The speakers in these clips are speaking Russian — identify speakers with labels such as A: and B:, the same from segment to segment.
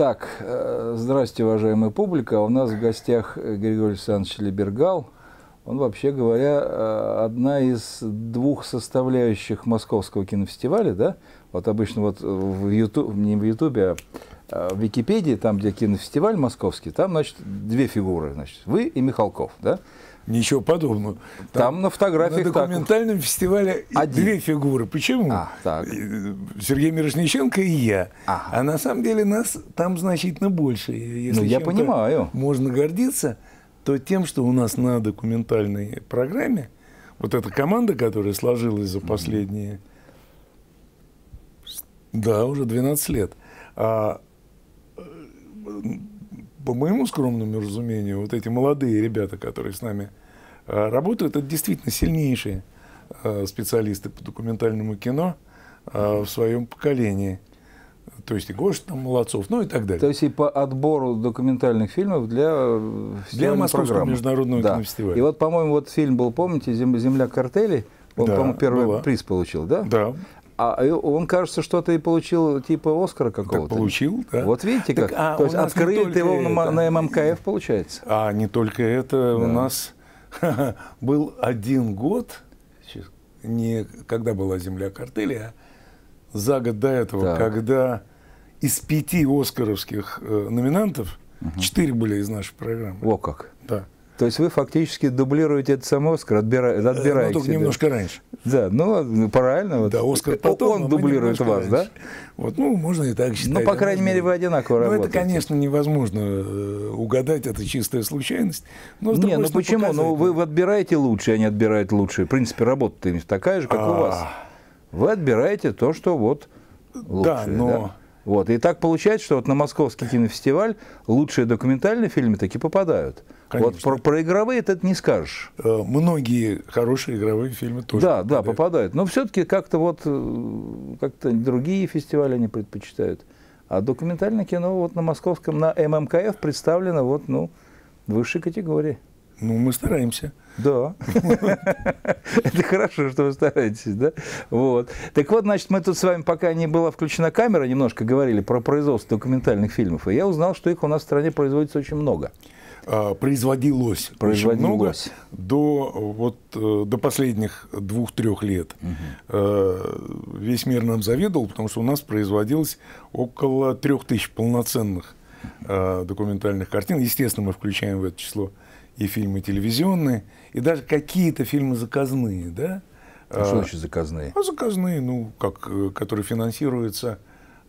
A: Так, э, здрасте, уважаемая публика. У нас в гостях Григорий Александрович Либергал. Он, вообще говоря, э, одна из двух составляющих Московского кинофестиваля, да? Вот обычно вот в YouTube, не в Ютубе, а в Википедии, там, где кинофестиваль московский, там, значит, две фигуры, значит, вы и Михалков, да?
B: Ничего подобного.
A: Там, там на фотографиях
B: На документальном так. фестивале Один. две фигуры. Почему? А, так. Сергей Мирошниченко и я. Ага. А на самом деле нас там значительно больше.
A: Если ну, я понимаю.
B: Можно гордиться, то тем, что у нас на документальной программе вот эта команда, которая сложилась за последние, да, уже 12 лет, а, э, по моему скромному разумению, вот эти молодые ребята, которые с нами работают, это действительно сильнейшие а, специалисты по документальному кино а, в своем поколении. То есть и Гоша там Молодцов, ну и так далее.
A: То есть и по отбору документальных фильмов для
B: Для Московского программы. международного да. кинофестиваля.
A: И вот, по-моему, вот фильм был, помните, «Земля картелей», он, да, по-моему, первый была. приз получил, да?
B: Да.
A: А он, кажется, что-то и получил типа Оскара какого-то.
B: Так получил, да.
A: Вот видите как. Так, а То есть открыли его это. на ММКФ, получается.
B: А не только это. Да. У нас был один год, не когда была «Земля картели», а за год до этого, так. когда из пяти оскаровских э, номинантов угу. четыре были из нашей программы.
A: О как.
B: Да.
A: То есть вы фактически дублируете этот самый Оскар. Э, отбираете. Ну,
B: только немножко раньше.
A: Да, ну, правильно.
B: Да, Оскар потом,
A: Он а дублирует вас,
B: раньше. да? Вот, ну, можно и так считать.
A: Ну, по крайней мере, вы одинаково
B: ну,
A: работаете.
B: это, конечно, невозможно э, угадать, это чистая случайность.
A: Но, не, ну почему? Ну, вы отбираете лучшее, а не отбираете лучшее. В принципе, работа такая же, как у вас. А. Вы отбираете то, что вот лучшее.
B: Да, но...
A: Вот. И так получается, что вот на Московский кинофестиваль лучшие документальные фильмы таки попадают. Конечно. Вот про, про игровые это не скажешь.
B: Э, многие хорошие игровые фильмы тоже
A: Да, попадают. да, попадают. Но все-таки как-то вот э, как-то другие фестивали они предпочитают. А документальное кино вот на московском, на ММКФ представлено вот, ну, высшей категории.
B: Ну, мы стараемся.
A: Да. Это хорошо, что вы стараетесь, да? Вот. Так вот, значит, мы тут с вами, пока не была включена камера, немножко говорили про производство документальных фильмов, и я узнал, что их у нас в стране производится очень много.
B: А, производилось, производилось. много до, вот, э, до последних двух-трех лет. Угу. Весь мир нам завидовал, потому что у нас производилось около трех тысяч полноценных э, документальных картин. Естественно, мы включаем в это число и фильмы телевизионные, и даже какие-то фильмы заказные, да?
A: А что значит заказные?
B: А заказные, ну, как, которые финансируются,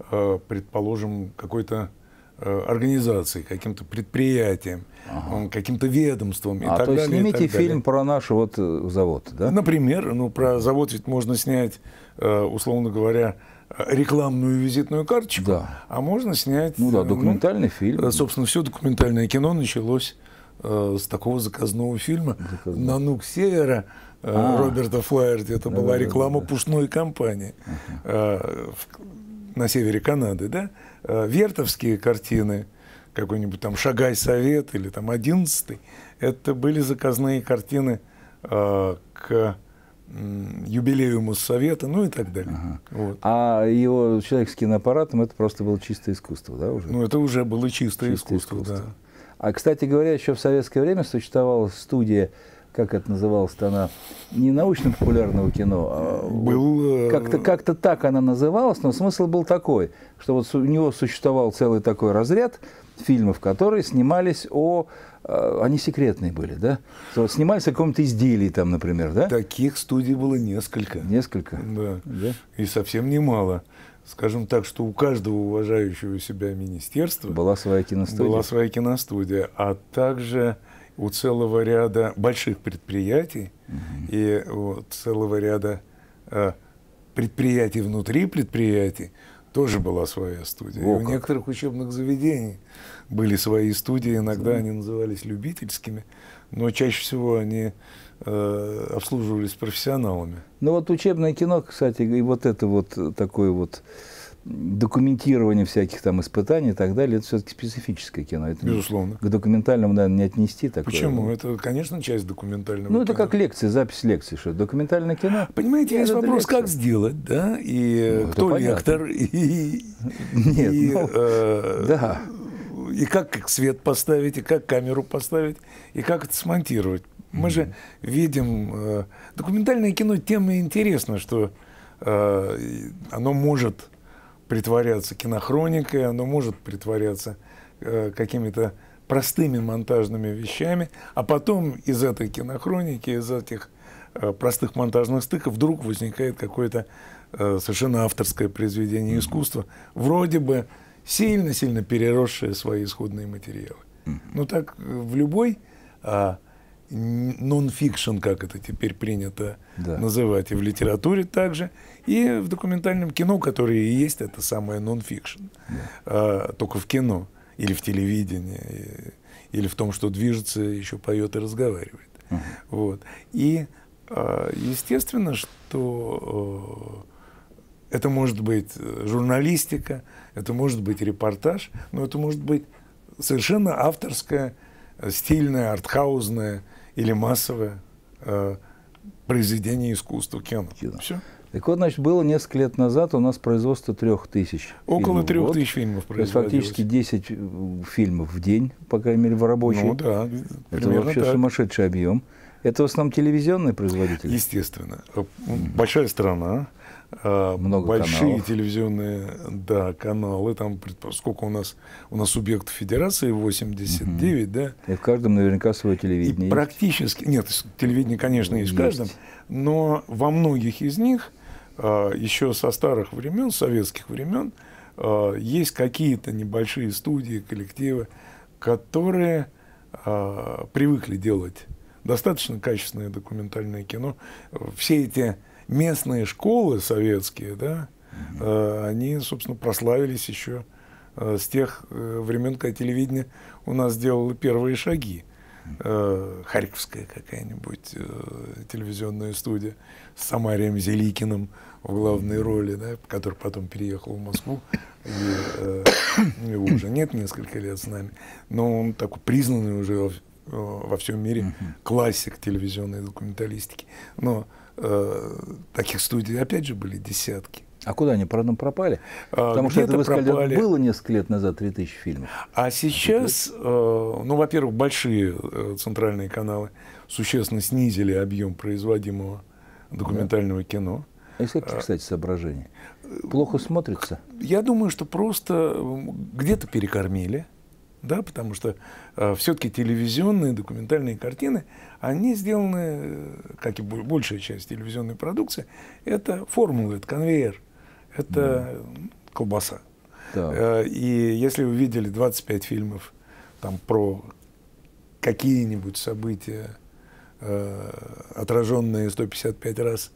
B: предположим, какой-то организацией, каким-то предприятием, ага. каким-то ведомством и
A: а,
B: так
A: то
B: есть
A: далее.
B: Снимите
A: фильм про наш вот э, завод, да?
B: Например, ну про завод ведь можно снять, э, условно говоря, рекламную визитную карточку, да. а можно снять...
A: Ну да, документальный ну, фильм.
B: Собственно, все документальное кино началось э, с такого заказного фильма Заказной. «Нанук севера», а, Роберта Флайерти. Это да, была реклама да, да. пушной компании в, на севере Канады. Да? Вертовские картины – какой-нибудь там «Шагай совет» или там «Одиннадцатый», это были заказные картины э, к юбилею Моссовета, ну и так далее. Ага.
A: Вот. А его человек с киноаппаратом это просто было чистое искусство, да, уже?
B: Ну, это уже было чистое, чистое искусство, искусство, да.
A: А, кстати говоря, еще в советское время существовала студия, как это называлось она, не научно-популярного кино, а
B: был...
A: Э, как-то, как-то так она называлась, но смысл был такой, что вот у него существовал целый такой разряд – фильмов, которые снимались о... Э, они секретные были, да? Снимались о каком-то изделии там, например, да?
B: Таких студий было несколько.
A: Несколько?
B: Да. да? И совсем немало. Скажем так, что у каждого уважающего себя министерства
A: была своя киностудия.
B: Была своя киностудия, а также у целого ряда больших предприятий угу. и у целого ряда э, предприятий внутри предприятий тоже была своя студия. О, и у некоторых учебных заведений были свои студии, иногда они назывались любительскими, но чаще всего они э, обслуживались профессионалами.
A: Ну вот учебное кино, кстати, и вот это вот такое вот документирование всяких там испытаний и так далее, это все-таки специфическое кино. Это
B: Безусловно.
A: К документальному, наверное, не отнести такое.
B: Почему? Это, конечно, часть документального
A: Ну, это кино. как лекция, запись лекции, что документальное кино.
B: Понимаете, есть вопрос, лекция. как сделать, да, и ну, кто лектор, и...
A: Нет, и, ну,
B: э, да. И как свет поставить, и как камеру поставить, и как это смонтировать. Мы mm-hmm. же видим... Э, документальное кино тем и интересно, что э, оно может притворяться кинохроникой, оно может притворяться э, какими-то простыми монтажными вещами, а потом из этой кинохроники, из этих э, простых монтажных стыков вдруг возникает какое-то э, совершенно авторское произведение искусства, вроде бы сильно-сильно переросшее свои исходные материалы. Ну так в любой а, нон-фикшн, как это теперь принято да. называть, и в литературе также, и в документальном кино, которое и есть это самое нон-фикшн, да. а, только в кино или в телевидении, или в том, что движется, еще поет и разговаривает. Uh-huh. Вот. И а, естественно, что а, это может быть журналистика, это может быть репортаж, но это может быть совершенно авторская, стильная, артхаузная или массовое э, произведение искусства кино. кино. Все.
A: Так вот, значит, было несколько лет назад у нас производство трех тысяч
B: Около трех тысяч фильмов
A: производилось. То есть фактически 10 э, фильмов в день, по крайней мере, в рабочий.
B: Ну да,
A: Это вообще так. сумасшедший объем. Это в основном телевизионные производители?
B: Естественно. Большая страна, Много большие каналов. телевизионные да, каналы, там сколько у нас, у нас субъектов федерации, 89, угу. да?
A: И в каждом наверняка свое телевидение.
B: И практически, нет, телевидение, конечно, есть, есть в каждом, но во многих из них а, еще со старых времен, советских времен, а, есть какие-то небольшие студии, коллективы, которые привыкли делать достаточно качественное документальное кино. Все эти местные школы советские, да, mm-hmm. они, собственно, прославились еще э, с тех э, времен, когда телевидение у нас делало первые шаги. Харьковская какая-нибудь телевизионная студия с Самарием Зеликиным в главной роли, да, который потом переехал в Москву. И, э, его уже нет несколько лет с нами. Но он такой признанный уже во всем мире классик телевизионной документалистики. Но э, таких студий, опять же, были десятки.
A: А куда они, правда, пропали?
B: А, Потому что это, вы сказали, пропали.
A: было несколько лет назад 3000 фильмов.
B: А сейчас, э, ну, во-первых, большие э, центральные каналы существенно снизили объем производимого документального да. кино.
A: А из каких, кстати, соображений? Плохо смотрится?
B: Я думаю, что просто где-то перекормили да, потому что э, все-таки телевизионные документальные картины, они сделаны, э, как и большая часть телевизионной продукции, это формула, это конвейер, это да. колбаса. Да. Э, и если вы видели 25 фильмов там, про какие-нибудь события, э, отраженные 155 раз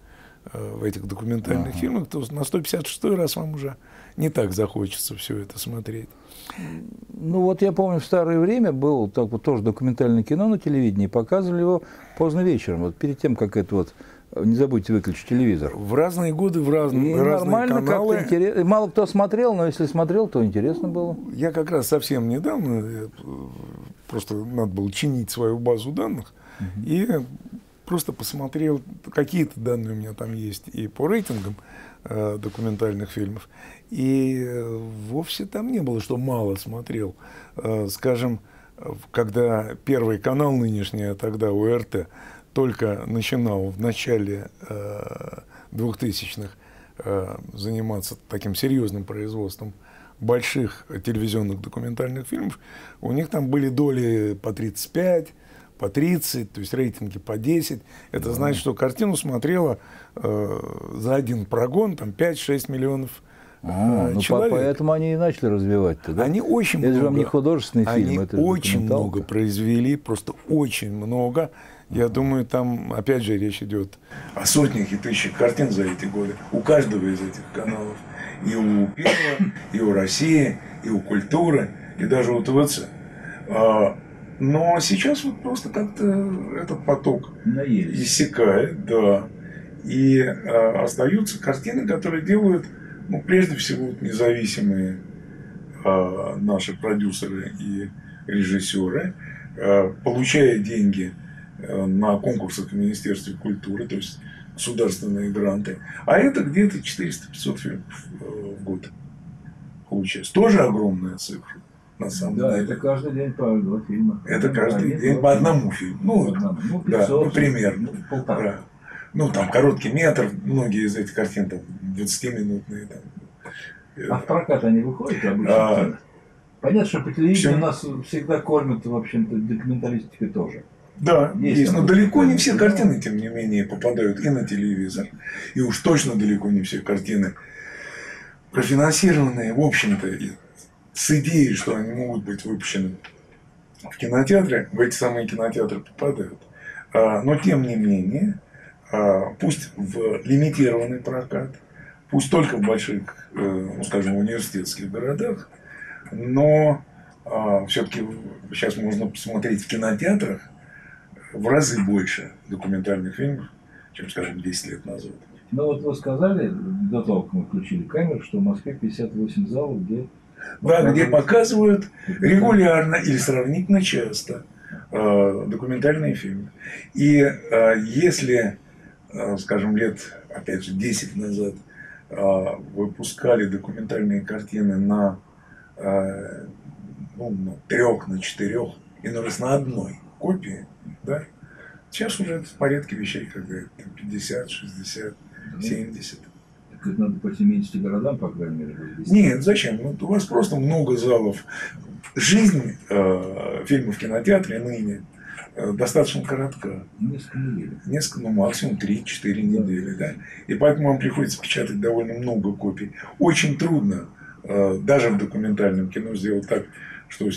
B: э, в этих документальных ага. фильмах, то на 156 раз вам уже не так захочется все это смотреть.
A: Ну вот я помню, в старое время был так вот тоже документальное кино на телевидении, показывали его поздно вечером, вот перед тем, как это вот не забудьте выключить телевизор.
B: В разные годы, в разные,
A: и
B: разные
A: нормально, каналы. Как интерес... Мало кто смотрел, но если смотрел, то интересно было.
B: Я как раз совсем недавно, э, просто надо было чинить свою базу данных, угу. и просто посмотрел, какие-то данные у меня там есть и по рейтингам э, документальных фильмов. И э, вовсе там не было, что мало смотрел. Э, скажем, когда Первый канал нынешний, а тогда УРТ, только начинал в начале 2000-х э, заниматься таким серьезным производством больших телевизионных документальных фильмов, у них там были доли по 35, по 30, то есть рейтинги по 10. Это да. значит, что картину смотрело э, за один прогон там 5-6 миллионов
A: а, ну, человек. Поэтому они и начали развивать-то, да?
B: Они очень
A: это
B: много.
A: же вам не художественный
B: они
A: фильм,
B: это очень много произвели, просто очень много. Я думаю, там, опять же, речь идет о сотнях и тысячах картин за эти годы. У каждого из этих каналов. И у Первого, и у России, и у Культуры, и даже у ТВЦ. А, но сейчас вот просто как-то этот поток Наелись. иссякает, да. И а, остаются картины, которые делают ну, прежде всего, независимые э, наши продюсеры и режиссеры, э, получая деньги э, на конкурсах в Министерстве культуры, то есть государственные гранты, а это где-то 400-500 фильмов э, в год получается. Тоже огромная цифра на самом
A: да,
B: деле.
A: это каждый день по два фильма.
B: Это каждый Один, день по одному фильму. Ну, одному. ну 500, да, ну, примерно. Ну, полтора. Да. Ну, там короткий метр, многие из этих картин там 20-минутные. Там.
A: А в прокат они выходят обычно? А, Понятно, что по телевидению нас всегда кормят, в общем-то, документалистикой тоже.
B: Да, есть, есть но далеко не все картины, тем не менее, попадают и на телевизор, и уж точно далеко не все картины профинансированные, в общем-то, с идеей, что они могут быть выпущены в кинотеатре, в эти самые кинотеатры попадают. А, но тем не менее, а, пусть в лимитированный прокат, пусть только в больших, э, ну, скажем, университетских городах, но а, все-таки сейчас можно посмотреть в кинотеатрах в разы больше документальных фильмов, чем, скажем, 10 лет назад.
A: Ну вот вы сказали, до того, как мы включили камеру, что в Москве 58 залов, где...
B: Да, где показывают регулярно или сравнительно часто э, документальные фильмы. И э, если, э, скажем, лет, опять же, 10 назад выпускали документальные картины на, ну, на трех, на четырех, иной раз на одной копии, да, сейчас уже это в порядке вещей, когда 50, 60, 70.
A: Так надо по 70 городам, по крайней мере,
B: развести. Нет, зачем? Ну, у вас просто много залов. Жизнь э, фильма в кинотеатре ныне э, достаточно коротка.
A: Несколько недель.
B: Несколько, ну, максимум 3-4 да. недели, да. И поэтому вам приходится печатать довольно много копий. Очень трудно, э, даже в документальном кино, сделать так, что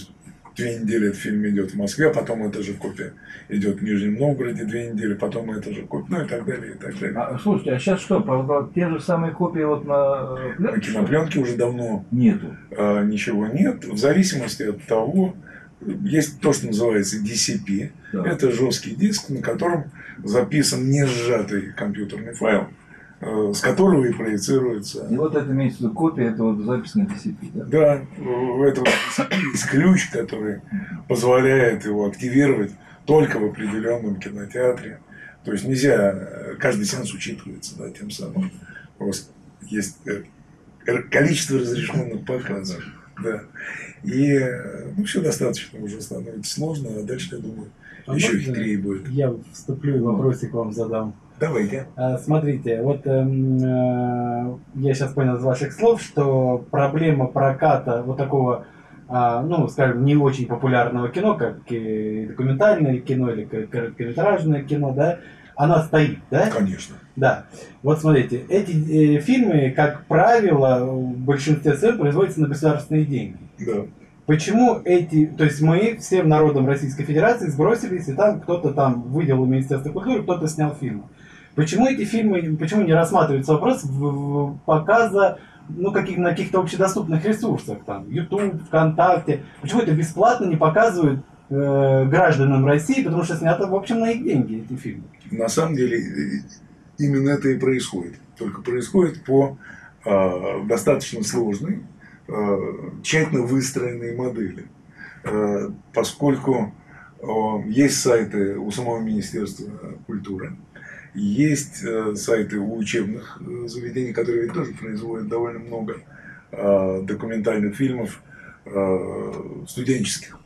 B: две недели этот фильм идет в Москве, а потом эта же копия идет в Нижнем Новгороде две недели, потом эта же копия, ну и так далее, и так далее.
A: А, слушайте, а сейчас что, те же самые копии вот на
B: пленке? На кинопленке уже давно
A: нету.
B: А, ничего нет, в зависимости от того, есть то, что называется DCP. Да. Это жесткий диск, на котором записан не сжатый компьютерный файл, Э, с которого и проецируется.
A: И вот это имеется в виду копия, это вот запись на DCP, да?
B: Да, в этом есть ключ, который позволяет его активировать только в определенном кинотеатре. То есть нельзя, э, каждый сеанс учитывается, да, тем самым. Вас есть э, количество разрешенных показов. Да. И ну, все достаточно уже становится сложно, а дальше, я думаю, а еще хитрее будет.
C: Я вступлю и вопросик вам задам.
B: Давайте.
C: А, смотрите, вот эм, э, я сейчас понял из ваших слов, что проблема проката вот такого, э, ну, скажем, не очень популярного кино, как документальное кино или короткометражное кино, да, она стоит, да?
B: Конечно.
C: Да. Вот смотрите, эти э, фильмы, как правило, в большинстве своем производятся на государственные деньги.
B: Да.
C: Почему эти, то есть мы всем народом Российской Федерации сбросились, и там кто-то там выделил Министерство культуры, кто-то снял фильм. Почему эти фильмы, почему не рассматривается вопрос показа ну, каких, на каких-то общедоступных ресурсах, там, YouTube, ВКонтакте, почему это бесплатно не показывают э, гражданам России, потому что снято, в общем, на их деньги эти фильмы.
B: На самом деле, именно это и происходит. Только происходит по э, достаточно сложной, э, тщательно выстроенной модели. Э, поскольку э, есть сайты у самого Министерства культуры, есть э, сайты у учебных э, заведений, которые ведь тоже производят довольно много э, документальных фильмов студенческих.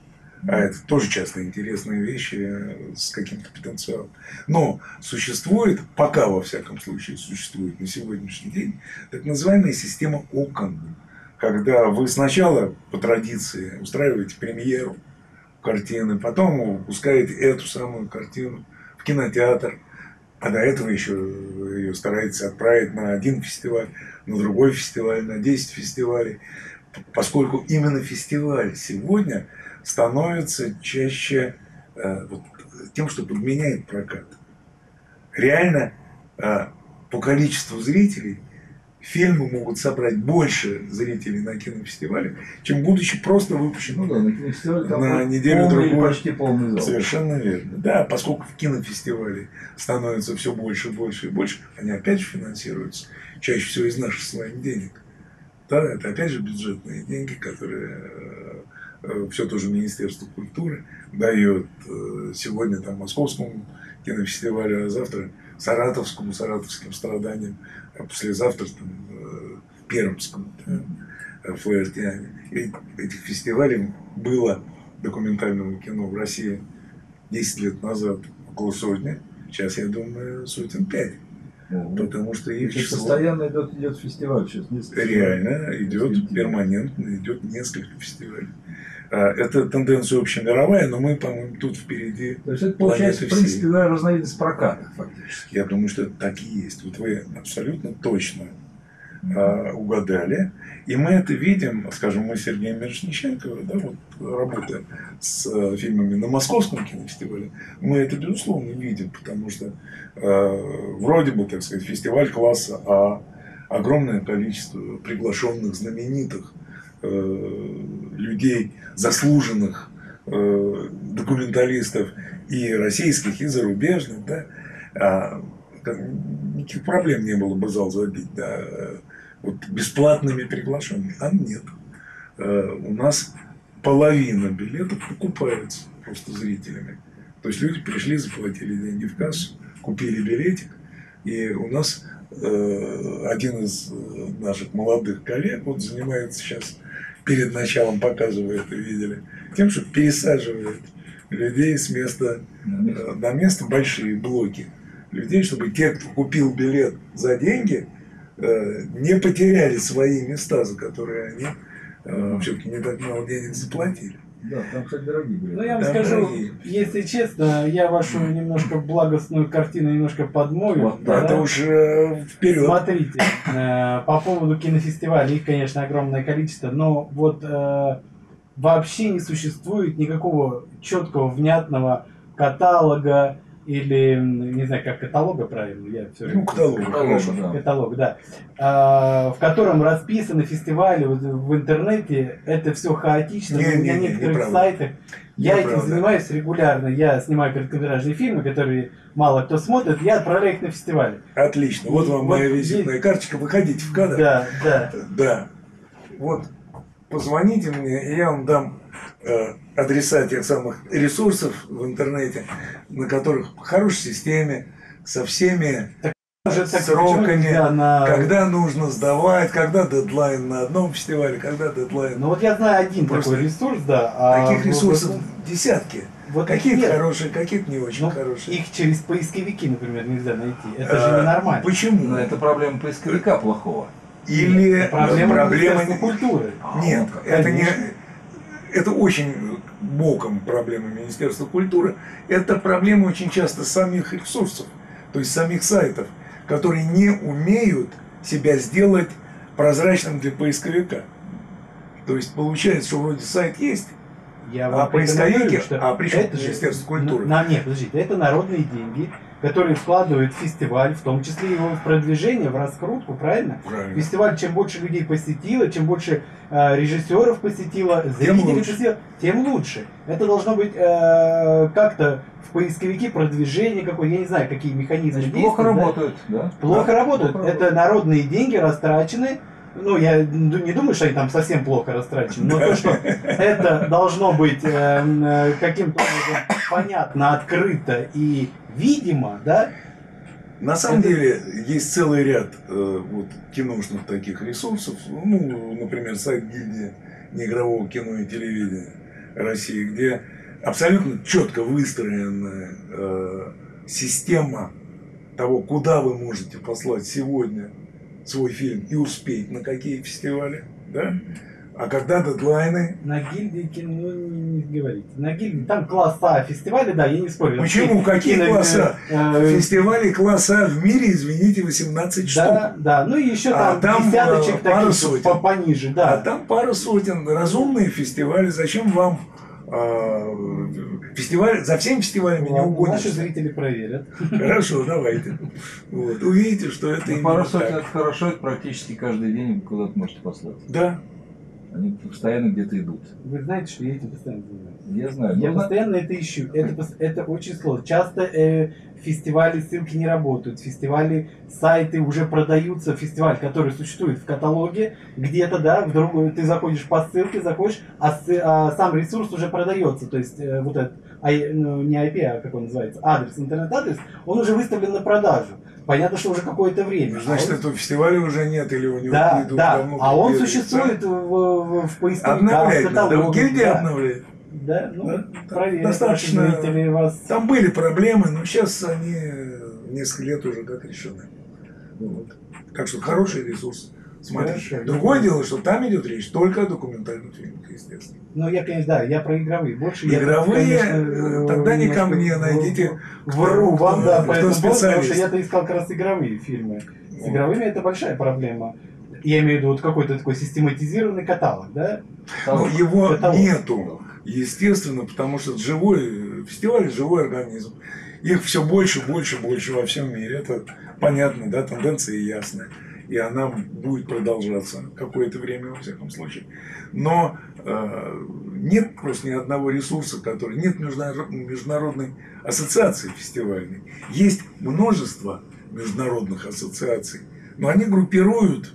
B: А это тоже часто интересные вещи с каким-то потенциалом. Но существует, пока во всяком случае существует на сегодняшний день, так называемая система окон. Когда вы сначала по традиции устраиваете премьеру картины, потом выпускаете эту самую картину в кинотеатр – а до этого еще ее старается отправить на один фестиваль, на другой фестиваль, на 10 фестивалей. Поскольку именно фестиваль сегодня становится чаще э, вот, тем, что подменяет прокат. Реально э, по количеству зрителей – фильмы могут собрать больше зрителей на кинофестивале, чем будучи просто выпущены ну, да, на, кинофестивале, на неделю другую.
A: Почти полный зал.
B: Совершенно верно. Да, поскольку в кинофестивале становится все больше, больше и больше, они опять же финансируются чаще всего из наших с вами денег. Да, это опять же бюджетные деньги, которые э, все тоже Министерство культуры дает э, сегодня там Московскому кинофестивалю, а завтра Саратовскому, Саратовским страданиям, а послезавтра там, э, Пермскому, да, ФРТ. Этих фестивалей было документального кино в России 10 лет назад около сотни. Сейчас, я думаю, сотен пять. Потому что их
A: число... Постоянно идет, идет фестиваль сейчас.
B: Несколько Реально идет перманентно, идет несколько фестивалей. А, это тенденция общемировая, но мы, по-моему, тут впереди.
A: То есть это получается, в принципе, да, разновидность проката, фактически.
B: Я думаю, что это так и есть. Вот вы абсолютно точно mm-hmm. угадали. И мы это видим, скажем, мы с Сергеем Мирошниченковым, да, вот работая с э, фильмами на Московском кинофестивале, мы это, безусловно, видим, потому что э, вроде бы, так сказать, фестиваль класса А, огромное количество приглашенных знаменитых э, людей, заслуженных э, документалистов и российских, и зарубежных, да, а, никаких проблем не было бы зал забить, да, вот бесплатными приглашенными. Там нет. Э, у нас половина билетов покупается просто зрителями. То есть люди пришли, заплатили деньги в кассу, купили билетик. И у нас э, один из э, наших молодых коллег вот занимается сейчас перед началом показывая это видели, тем, что пересаживает людей с места на место большие блоки людей, чтобы те, кто купил билет за деньги, Э, не потеряли свои места, за которые они э, все-таки не так мало денег заплатили.
A: Да, там, кстати, дорогие были.
C: Ну, я вам да, скажу, дорогие. если честно, я вашу немножко благостную картину немножко подмою.
B: Вот, да, это уж э, вперед.
C: Смотрите, э, по поводу кинофестивалей, их, конечно, огромное количество, но вот э, вообще не существует никакого четкого, внятного каталога, или, не знаю, как каталога правильно, я все
B: Ну, каталог,
C: каталог, да. Каталог, да. А, в котором расписаны фестивали вот, в интернете, это все хаотично, не, на не, некоторых не, сайтах. Я этим правда. занимаюсь регулярно, я снимаю короткометражные фильмы, которые мало кто смотрит, я отправляю их на фестивали.
B: Отлично, вот вам вот моя визитная есть... карточка, выходите в кадр.
C: Да, да.
B: Да. Вот, позвоните мне, и я вам дам Э, адреса тех самых ресурсов в интернете, на которых по хорошей системе, со всеми так, сроками, на... когда нужно сдавать, когда дедлайн на одном фестивале, когда дедлайн.
C: Ну вот я знаю один Просто такой ресурс, да.
B: А таких ресурсов вот, десятки. Вот какие-то хорошие, какие-то не очень
C: ну,
B: хорошие.
C: Их через поисковики, например, нельзя найти. Это а, же ненормально.
B: Почему?
A: Но это проблема поисковика плохого.
B: Или
C: проблема, проблема культуры.
B: Нет, а, это не это очень боком проблема Министерства культуры. Это проблема очень часто самих ресурсов, то есть самих сайтов, которые не умеют себя сделать прозрачным для поисковика. То есть получается, что вроде сайт есть,
C: я а поисковики,
B: что а при чем это Министерство культуры?
C: На, нет, подождите, это народные деньги, которые вкладывают в фестиваль, в том числе его в продвижение, в раскрутку, правильно?
B: Правильно.
C: Фестиваль, чем больше людей посетило, чем больше э, режиссеров посетило, зрителей посетило, тем лучше. Это должно быть э, как-то в поисковике продвижение какое я не знаю, какие механизмы
A: Значит. Плохо работают, да?
C: Плохо да, работают. Плохо это народные деньги растрачены, ну, я не думаю, что они там совсем плохо растрачены, но то, что это должно быть э, э, каким-то образом понятно, открыто и видимо, да?
B: На самом это... деле есть целый ряд э, вот, киношных таких ресурсов, ну, например, сайт гильдии неигрового кино и телевидения России, где абсолютно четко выстроена э, система того, куда вы можете послать сегодня свой фильм и успеть на какие фестивали, да? А когда дедлайны?
C: На гильдии кино не, не говорите. На гильдии там класса фестивали, да, я не спорю.
B: Почему? Какие кино, класса? Э, Фестивали класса в мире, извините, 18 штук.
C: Да, да. Ну и еще а там, там десяточек
B: э, пара таких сотен.
C: пониже, да.
B: А там пара сотен. Разумные фестивали. Зачем вам э, фестиваль, за всеми фестивалями не угонишься.
C: Наши зрители проверят.
B: Хорошо, давайте. Вот. Увидите, что это
A: ну, Пару сотен хорошо, это практически каждый день куда-то можете послать.
B: Да,
A: они постоянно где-то идут.
C: Вы знаете, что я этим постоянно занимаюсь?
A: Я знаю.
C: Я постоянно это ищу. Это, это очень сложно. Часто э, фестивали ссылки не работают, фестивали, сайты уже продаются, фестиваль, который существует в каталоге, где-то, да, в другую, ты заходишь по ссылке, заходишь, а, а сам ресурс уже продается, то есть э, вот этот, а, ну, не IP, а как он называется, адрес, интернет-адрес, он уже выставлен на продажу. Понятно, что уже какое-то время.
B: Значит, а он... этого фестиваля уже нет, или у него
C: да, да. давно А он существует в, в, в поисковиках.
B: Обновляет, да, в Гильдии да. обновляет.
C: Да, ну, да,
B: проверь, достаточно. Вас... Там были проблемы, но сейчас они несколько лет уже как решены. Ну вот. Так что хороший ресурс. Смотри. Хорошо, Другое да. дело, что там идет речь только о документальных фильмах, естественно.
C: Ну, я, конечно, да, я про игровые. Больше
B: игровые, я, конечно, тогда не ко мне, найдите.
C: Вру вам, да, по этому поводу, потому что я-то искал как раз игровые фильмы. С игровыми это большая проблема. Я имею в виду вот какой-то такой систематизированный каталог, да?
B: Ну, его каталог. нету. Естественно, потому что живой фестиваль, живой организм. Их все больше, больше, больше во всем мире. Это понятно, да, тенденция ясная. И она будет продолжаться какое-то время, во всяком случае. Но э, нет просто ни одного ресурса, который... Нет международной ассоциации фестивальной. Есть множество международных ассоциаций, но они группируют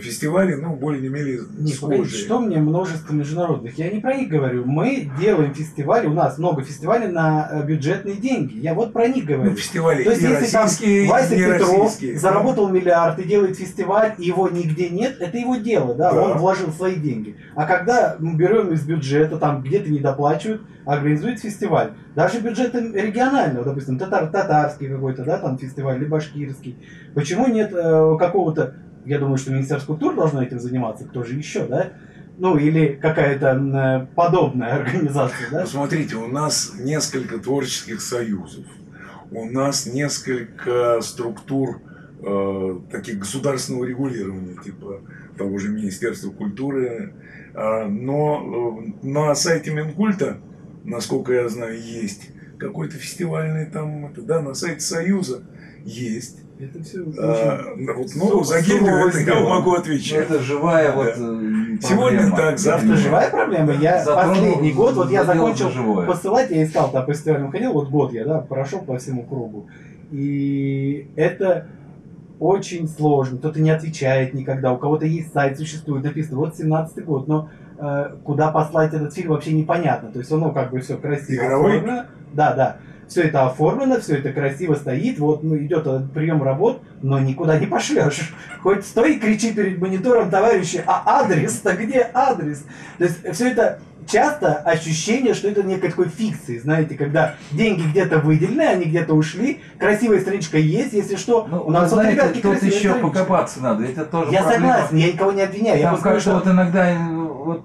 B: фестивали, ну, более-менее не схожие.
C: Что мне множество международных? Я не про них говорю. Мы делаем фестивали, у нас много фестивалей на э, бюджетные деньги. Я вот про них говорю. Ну,
B: фестивали
C: То есть,
B: и
C: если
B: российские,
C: там Вася Петров российские. заработал миллиард и делает фестиваль, и его нигде нет, это его дело, да, да. он вложил свои деньги. А когда мы берем из бюджета, там где-то не доплачивают, организует фестиваль. Даже бюджет регионального, допустим, татар, татарский какой-то, да, там фестиваль, или башкирский. Почему нет э, какого-то я думаю, что Министерство культуры должно этим заниматься, кто же еще, да? Ну, или какая-то подобная организация, да?
B: Смотрите, у нас несколько творческих союзов, у нас несколько структур э, таких государственного регулирования, типа того же Министерства культуры, э, но э, на сайте Минкульта, насколько я знаю, есть какой-то фестивальный там, это, да, на сайте Союза есть это все а, вот, ну, за гильдию это я могу отвечать.
A: Ну, это живая вот э,
B: Сегодня так, завтра
C: живая проблема. Я Затронул, последний год, вот я закончил посылать, я искал, там по фестивалям ходил, вот год я, да, прошел по всему кругу. И это очень сложно. Кто-то не отвечает никогда, у кого-то есть сайт, существует, написано, вот 17 год, но э, куда послать этот фильм вообще непонятно. То есть оно как бы все красиво.
B: Игровой?
C: Да, да все это оформлено, все это красиво стоит, вот ну, идет прием работ, но никуда не пошлешь. Хоть стой и кричи перед монитором, товарищи, а адрес-то где адрес? То есть все это часто ощущение, что это некой такой фикции, знаете, когда деньги где-то выделены, они где-то ушли, красивая страничка есть, если что,
A: ну, у нас вот, знаете, ребятки, тут еще странички. покопаться надо, это тоже
C: Я проблема. согласен, я никого не обвиняю.
A: Там я как-то вот иногда э, вот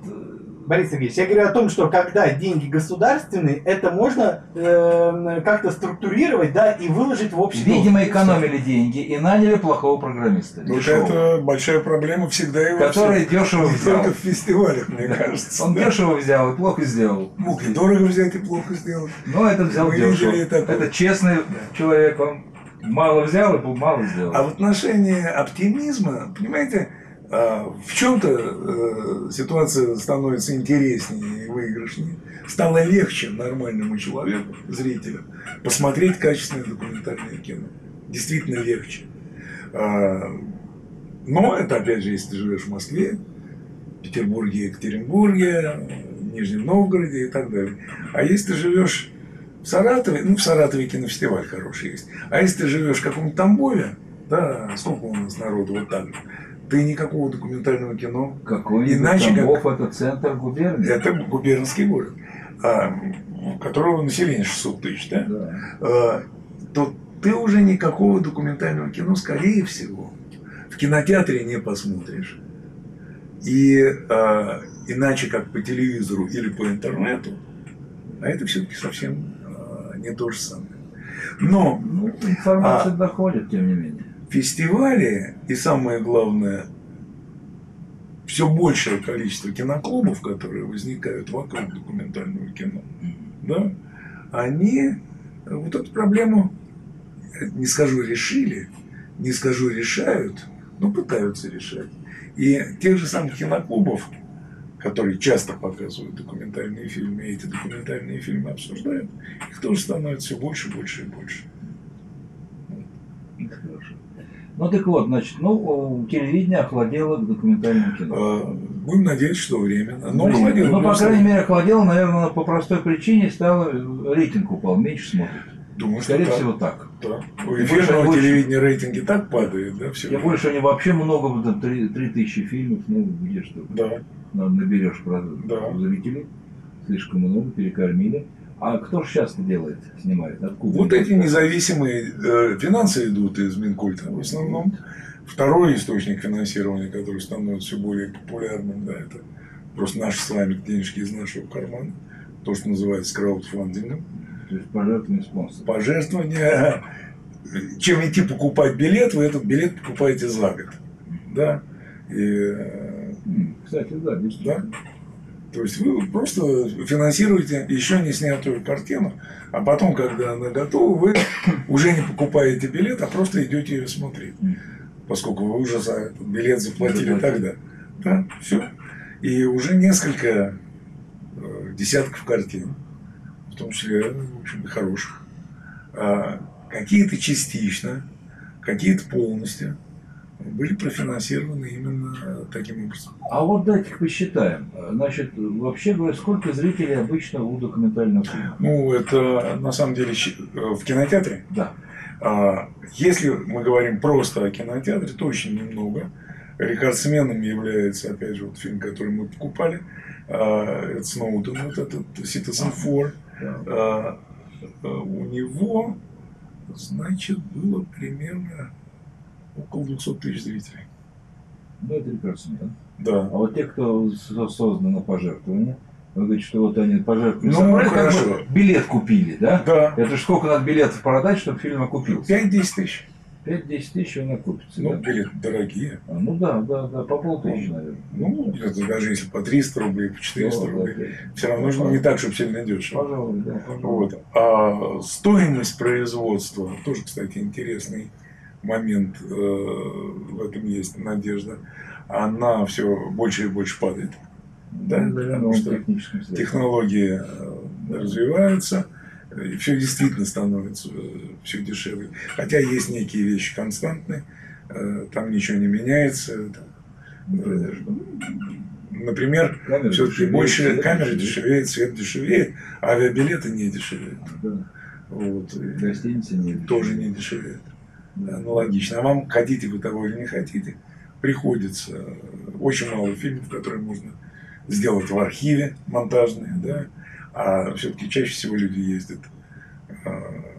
C: Борис Сергеевич, я говорю о том, что когда деньги государственные, это можно э, как-то структурировать, да, и выложить в общий
A: Видимо, экономили деньги и наняли плохого программиста.
B: Вот это большая проблема всегда и
A: Который дешево взял.
B: Только в фестивалях, мне кажется.
A: Он дешево взял и плохо сделал.
B: Мог и дорого взять и плохо сделать.
A: Но это взял дешево. Это честный человек, он мало взял и мало сделал.
B: А в отношении оптимизма, понимаете, в чем-то э, ситуация становится интереснее и выигрышнее. Стало легче нормальному человеку, зрителю, посмотреть качественное документальное кино. Действительно легче. А, но это, опять же, если ты живешь в Москве, Петербурге, Екатеринбурге, Нижнем Новгороде и так далее. А если ты живешь в Саратове, ну, в Саратове кинофестиваль хороший есть. А если ты живешь в каком-то Тамбове, да, сколько у нас народу вот так, ты никакого документального кино.
A: Какой Иначе Тамбов как... это центр губернии.
B: Это губернский город, а, которого население 600 тысяч, да? да. А, то ты уже никакого документального кино, скорее всего, в кинотеатре не посмотришь. И а, иначе как по телевизору или по интернету, а это все-таки совсем а, не то же самое. Но
A: ну, информация а, доходит, тем не менее
B: фестивали и самое главное, все большее количество киноклубов, которые возникают вокруг документального кино, да, они вот эту проблему, не скажу решили, не скажу решают, но пытаются решать. И тех же самых киноклубов, которые часто показывают документальные фильмы, и эти документальные фильмы обсуждают, их тоже становится все больше, больше и больше.
A: Ну так вот, значит, ну, телевидение охладело к документальному кино.
B: А, будем надеяться, что временно. Но
A: Время.
B: охладело.
A: Ну, по крайней мере, охладело, наверное, по простой причине стало рейтинг упал, меньше смотрит.
B: Думаю, что
A: Скорее
B: так.
A: всего, так.
B: Да. У эфирного
A: больше-
B: телевидения рейтинги так падают, да, все.
A: Тем больше они вообще много, там, три, три тысячи фильмов, ну, где что,
B: Да.
A: на- наберешь
B: Да.
A: зрителей, слишком много, перекормили. А кто же сейчас делает, снимает? Откуда?
B: Вот эти независимые э, финансы идут из Минкульта в основном. Второй источник финансирования, который становится все более популярным, да, это просто наши с вами денежки из нашего кармана. То, что называется краудфандингом.
A: То есть пожертвование спонсора.
B: Пожертвования. Чем идти покупать билет, вы этот билет покупаете за год. Да. И, э,
A: Кстати, да, действительно.
B: То есть вы просто финансируете еще не снятую картину, а потом, когда она готова, вы уже не покупаете билет, а просто идете ее смотреть. Поскольку вы уже за этот билет заплатили тогда. Да, все. И уже несколько э, десятков картин, в том числе, в общем, хороших. А какие-то частично, какие-то полностью были профинансированы именно э, таким образом.
A: А вот давайте посчитаем. Значит, вообще говоря, сколько зрителей обычно у документального фильма?
B: Ну, это на самом деле э, в кинотеатре.
A: Да.
B: А, Если мы говорим просто о кинотеатре, то очень немного. Рекордсменом является, опять же, вот фильм, который мы покупали. а, Это Сноуден, вот этот Citizen Four.
A: да.
B: А, а, У него, значит, было примерно около 200 тысяч зрителей.
A: Ну, это рекордсмен.
B: Да.
A: А вот те, кто со- созданы на пожертвование, вы говорите, что вот они пожертвовали,
B: Ну,
A: собрали, как
B: хорошо.
A: бы билет купили, да?
B: Да.
A: Это ж сколько надо билетов продать, чтобы фильм окупился?
B: 5-10 тысяч.
A: 5-10 тысяч он окупится,
B: Ну,
A: да?
B: билеты дорогие.
A: А, ну да, да, да, по полтысячи, наверное.
B: Ну, это даже если по 300 рублей, по 400
A: Ну,
B: рублей.
A: да,
B: Все равно же не так, чтобы сильно дешево.
A: Пожалуй, да, пожалуй.
B: Вот. А стоимость производства, тоже, кстати, интересный момент э, в этом есть, Надежда, она все больше и больше падает. Да,
A: Ну, наверное,
B: потому что. Технологии э, развиваются, и все действительно становится все дешевле. Хотя есть некие вещи константные, э, там ничего не меняется.
A: Например,
B: э,
A: Камера
B: все-таки
A: дешевеет,
B: больше
A: свет
B: камеры
A: дешевеет.
B: свет дешевеет, авиабилеты не дешевеют.
A: Да.
B: Вот.
A: Гостиницы не
B: тоже не дешевеет.
A: Да.
B: Аналогично. А вам хотите вы того или не хотите, приходится э, очень мало фильмов, которые можно сделать в архиве монтажные, да, а все-таки чаще всего люди ездят э,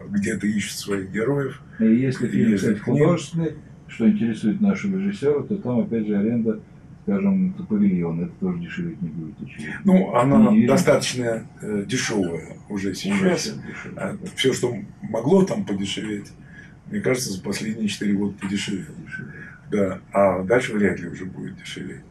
B: где-то ищут своих героев.
A: И если фильм, кстати, художественный, что интересует нашего режиссера, то там, опять же, аренда, скажем, павильона, это тоже дешеветь не будет, очевидно.
B: Ну, она
A: И-
B: достаточно э, дешевая уже сейчас.
A: Ужасно дешево.
B: А все, что могло там подешеветь, мне кажется, за последние 4 года подешевело. Да, а дальше вряд ли уже будет дешевле.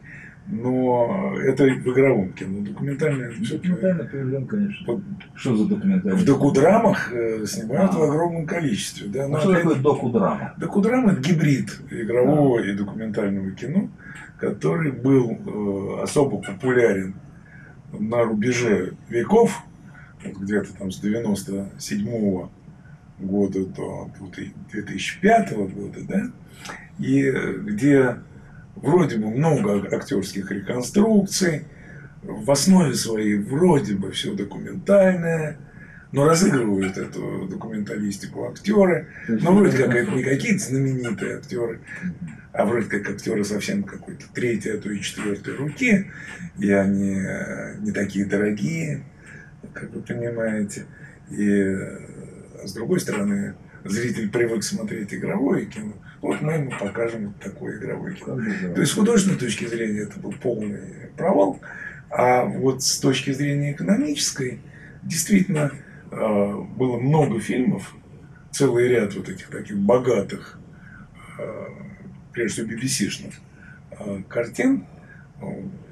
B: Но это в игровом кино. Документальное все-таки.
A: Документальный павильон, конечно.
B: Вот
A: Что за документальный?
B: В докудрамах э, снимают
A: А.
B: в огромном количестве. Да,
A: А
B: но
A: что
B: опять-
A: такое докудрама?
B: Докудрама – это гибрид игрового и документального кино, который был э, особо популярен на рубеже веков, вот где-то там с 97 года до 2005 года, да, и где вроде бы много актерских реконструкций, в основе своей вроде бы все документальное, но разыгрывают эту документалистику актеры, ну, вроде как это не какие-то знаменитые актеры, а вроде как актеры совсем какой-то третьей, а то и четвертой руки. И они э, не такие дорогие, как вы понимаете. И э, с другой стороны, зритель привык смотреть игровое кино. Вот мы ему покажем вот такое игровое кино. То есть с художественной точки зрения это был полный провал, а вот с точки зрения экономической действительно э, было много фильмов, целый ряд вот этих таких богатых, э, прежде всего BBC-шных э, картин,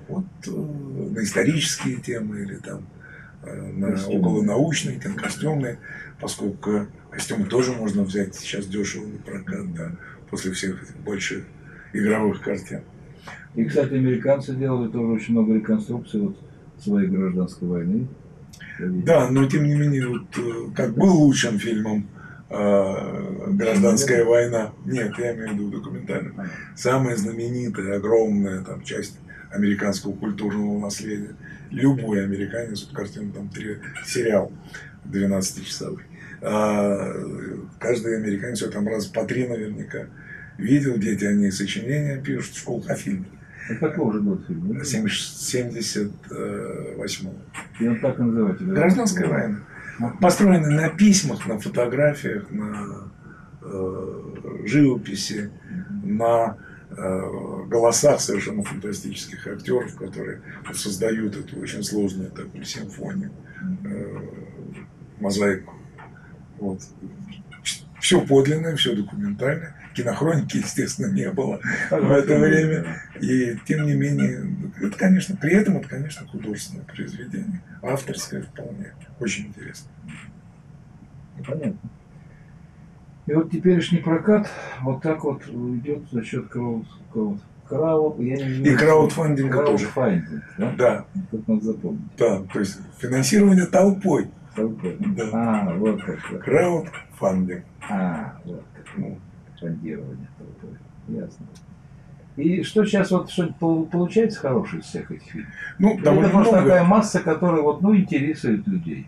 B: вот на исторические темы или там на околонаучные, там, костюмные, поскольку костюмы тоже можно взять сейчас дешево на прокат, да, после всех этих больших игровых картин.
A: И, кстати, американцы делали тоже очень много реконструкций вот своей гражданской войны.
B: Да, но тем не менее, вот, э, как был лучшим фильмом э, гражданская война. Нет, я имею в виду документальную. Самая знаменитая, огромная там, часть американского культурного наследия. Любой американец, вот картину там три, сериал 12-часовой. А, каждый американец там раз по три наверняка видел, дети они сочинения пишут в школах, а фильмы.
A: Это какого же года фильм?
B: 78
A: И он так и называется?
B: Гражданская война. Построены на письмах, на фотографиях, на э, живописи, на э, голосах совершенно фантастических актеров, которые создают эту очень сложную такую симфонию, мозаику. Вот. Все подлинное, все документальное. Кинохроники, естественно, не было в это время. И тем не менее, это, конечно, при этом это, конечно, художественное произведение. Авторское вполне. Очень интересно.
A: Понятно. И вот теперешний прокат вот так вот идет за счет кого-то. Крауд, я
B: не И краудфандинга тоже.
A: да?
B: Да.
A: Тут надо запомнить.
B: Да, то есть финансирование толпой.
A: Толпой. Да. А, вот как.
B: Краудфандинг.
A: А, вот как. Ну, фондирование. Ясно. И что сейчас вот что-нибудь получается хорошее из всех этих фильмов?
B: Ну,
A: это просто много. такая масса, которая вот, ну, интересует людей.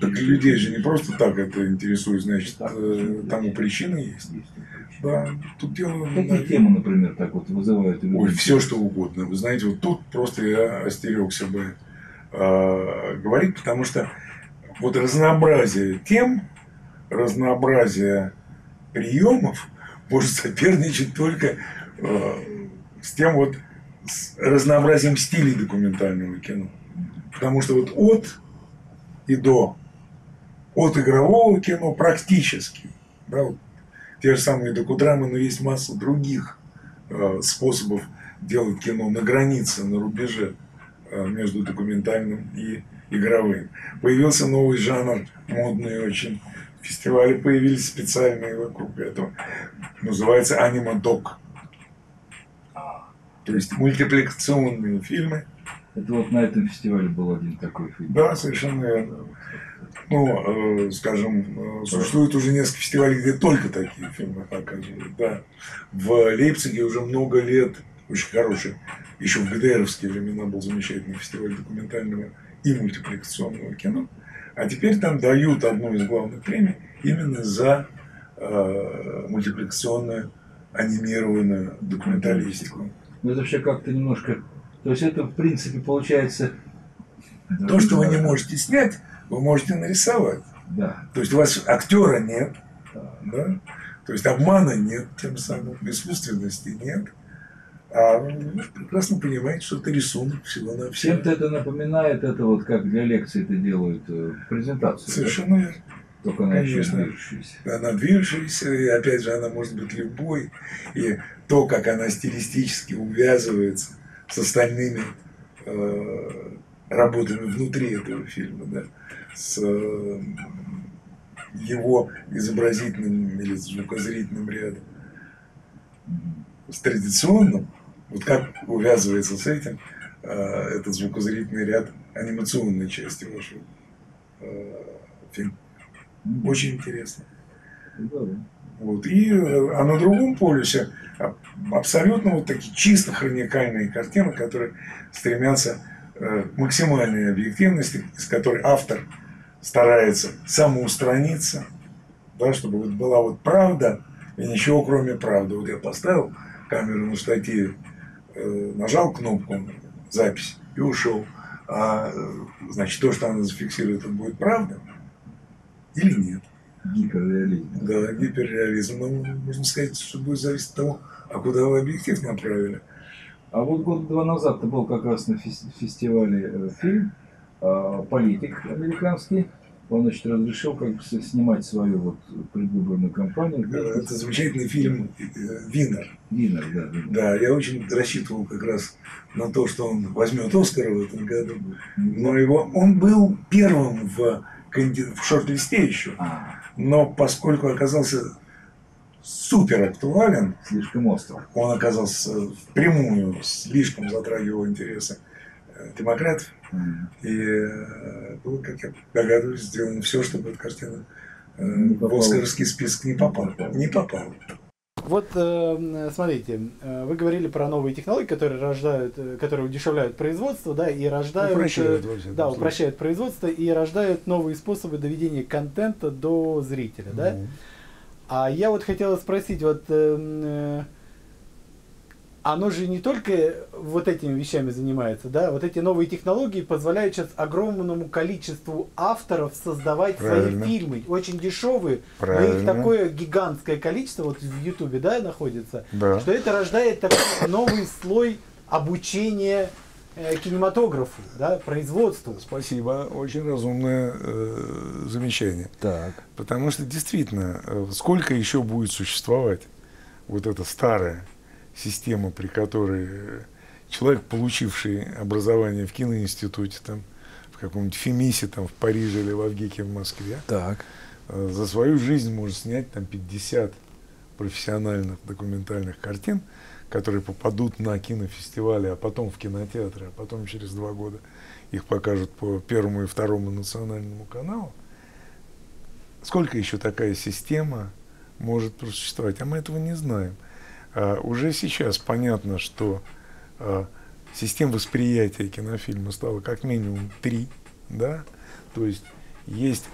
B: Так людей же не просто так это интересует, значит, так, э, тому причины есть. есть да, тут дело...
A: Какие на... темы, например, так вот вызывают?
B: Людей? Ой, все что угодно. Вы знаете, вот тут просто я остерегся бы э, говорить, потому что вот разнообразие тем, разнообразие приемов может соперничать только э, с тем вот с разнообразием стилей документального кино. Потому что вот от и до, от игрового кино практически, да, вот те же самые докудрамы, но есть масса других э, способов делать кино на границе, на рубеже э, между документальным и игровым. Появился новый жанр, модный очень. Фестивали появились специальные вокруг этого. Называется анима-док. То есть мультипликационные фильмы.
A: Это вот на этом фестивале был один такой фильм.
B: Да, совершенно верно ну, э, скажем, э, существует уже несколько фестивалей, где только такие фильмы показывают. Да. В Лейпциге уже много лет, очень хороший, еще в ГДРовские времена был замечательный фестиваль документального и мультипликационного кино. А теперь там дают одну из главных премий именно за э, мультипликационную анимированную документалистику.
A: Ну, это вообще как-то немножко... То есть это, в принципе, получается...
B: То, что вы не можете снять, вы можете нарисовать.
A: Да.
B: То есть у вас актера нет, да. да? то есть обмана нет тем самым, искусственности нет. А вы прекрасно понимаете, что это рисунок всего на
A: всем. Чем-то это напоминает, это вот как для лекции это делают э, презентацию.
B: Совершенно верно.
A: Только она Конечно. движущаяся.
B: Она движущаяся, и опять же она может быть любой. И то, как она стилистически увязывается с остальными э, работами внутри этого фильма, да с э, его изобразительным или звукозрительным рядом, с традиционным, вот как увязывается с этим э, этот звукозрительный ряд анимационной части вашего э, фильма. Очень интересно. Вот. И, а на другом полюсе абсолютно вот такие чисто хроникальные картины, которые стремятся к максимальной объективности, из которой автор – старается самоустраниться, да, чтобы вот была вот правда и ничего кроме правды. Вот я поставил камеру на штативе, э, нажал кнопку запись и ушел. А значит, то, что она зафиксирует, это будет правда или нет?
A: Гиперреализм.
B: Да, гиперреализм. Ну, можно сказать, что будет зависеть от того, а куда вы объектив направили.
A: А вот год два назад ты был как раз на фестивале э, фильм а, политик американский. Он, значит, разрешил как бы снимать свою вот предвыборную кампанию.
B: Это замечательный фильм э, «Винер».
A: «Винер», да.
B: «Винер». Да, я очень рассчитывал как раз на то, что он возьмет Оскар в этом году. Но его, он был первым в, в шорт-листе еще. А. Но поскольку оказался супер актуален.
A: Слишком остро.
B: Он оказался впрямую, слишком затрагивал интересы э, демократов. И было, как я догадываюсь, сделано все, чтобы эта картина э, в Оскаровский список не попал. Не попал.
C: Вот э, смотрите, э, вы говорили про новые технологии, которые рождают, э, которые удешевляют производство, да, и рождают, упрощают, да, упрощают производство и рождают новые способы доведения контента до зрителя, mm-hmm. да. А я вот хотела спросить, вот э, оно же не только вот этими вещами занимается, да, вот эти новые технологии позволяют сейчас огромному количеству авторов создавать Правильно. свои фильмы, очень дешевые, Правильно. но их такое гигантское количество вот в Ютубе, да, находится, да. что это рождает такой новый слой обучения э, кинематографу, да, производству.
B: Спасибо, очень разумное э, замечание.
A: Так.
B: Потому что действительно, э, сколько еще будет существовать вот это старое система, при которой человек, получивший образование в киноинституте, там, в каком-нибудь Фемисе, там, в Париже или в Авгике в Москве,
A: так.
B: Э, за свою жизнь может снять там 50 профессиональных документальных картин, которые попадут на кинофестивали, а потом в кинотеатры, а потом через два года их покажут по первому и второму национальному каналу. Сколько еще такая система может просуществовать? А мы этого не знаем. А, уже сейчас понятно, что а, систем восприятия кинофильма стало как минимум три, да, то есть есть,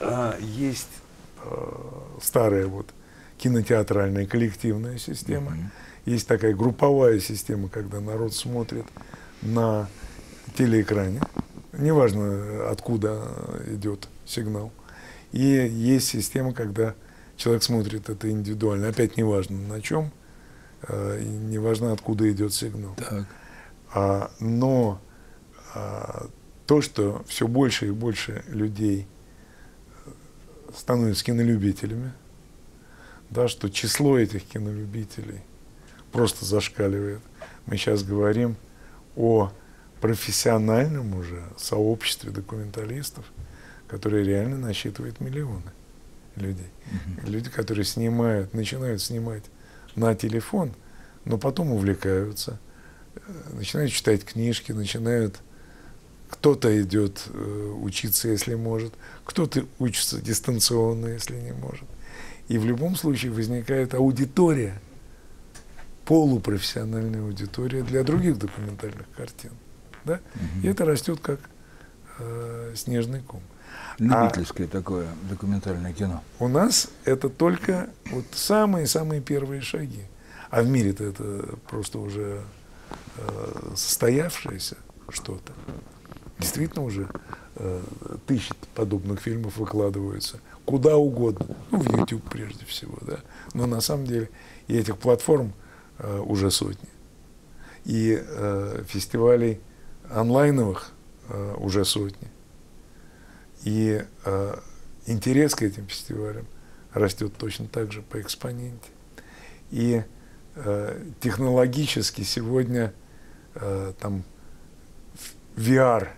B: а, есть старая вот кинотеатральная коллективная система, mm-hmm. есть такая групповая система, когда народ смотрит на телеэкране, неважно откуда идет сигнал, и есть система, когда человек смотрит это индивидуально. Опять неважно на чем, э, неважно откуда идет сигнал.
A: Так.
B: А, но а, то, что все больше и больше людей становятся кинолюбителями, да, что число этих кинолюбителей просто зашкаливает. Мы сейчас говорим о профессиональном уже сообществе документалистов, которое реально насчитывает миллионы людей. Угу. Люди, которые снимают, начинают снимать на телефон, но потом увлекаются, э, начинают читать книжки, начинают кто-то идет э, учиться, если может, кто-то учится дистанционно, если не может. И в любом случае возникает аудитория, полупрофессиональная аудитория для других документальных картин. Да? Угу. И это растет как э, снежный ком.
A: Любительское а такое документальное кино.
B: У нас это только вот самые-самые первые шаги. А в мире-то это просто уже э, состоявшееся что-то. Действительно уже э, тысячи подобных фильмов выкладываются куда угодно. Ну, в YouTube прежде всего, да. Но на самом деле и этих платформ э, уже сотни. И э, фестивалей онлайновых э, уже сотни. И э, интерес к этим фестивалям растет точно так же по экспоненте. И э, технологически сегодня э, там VR,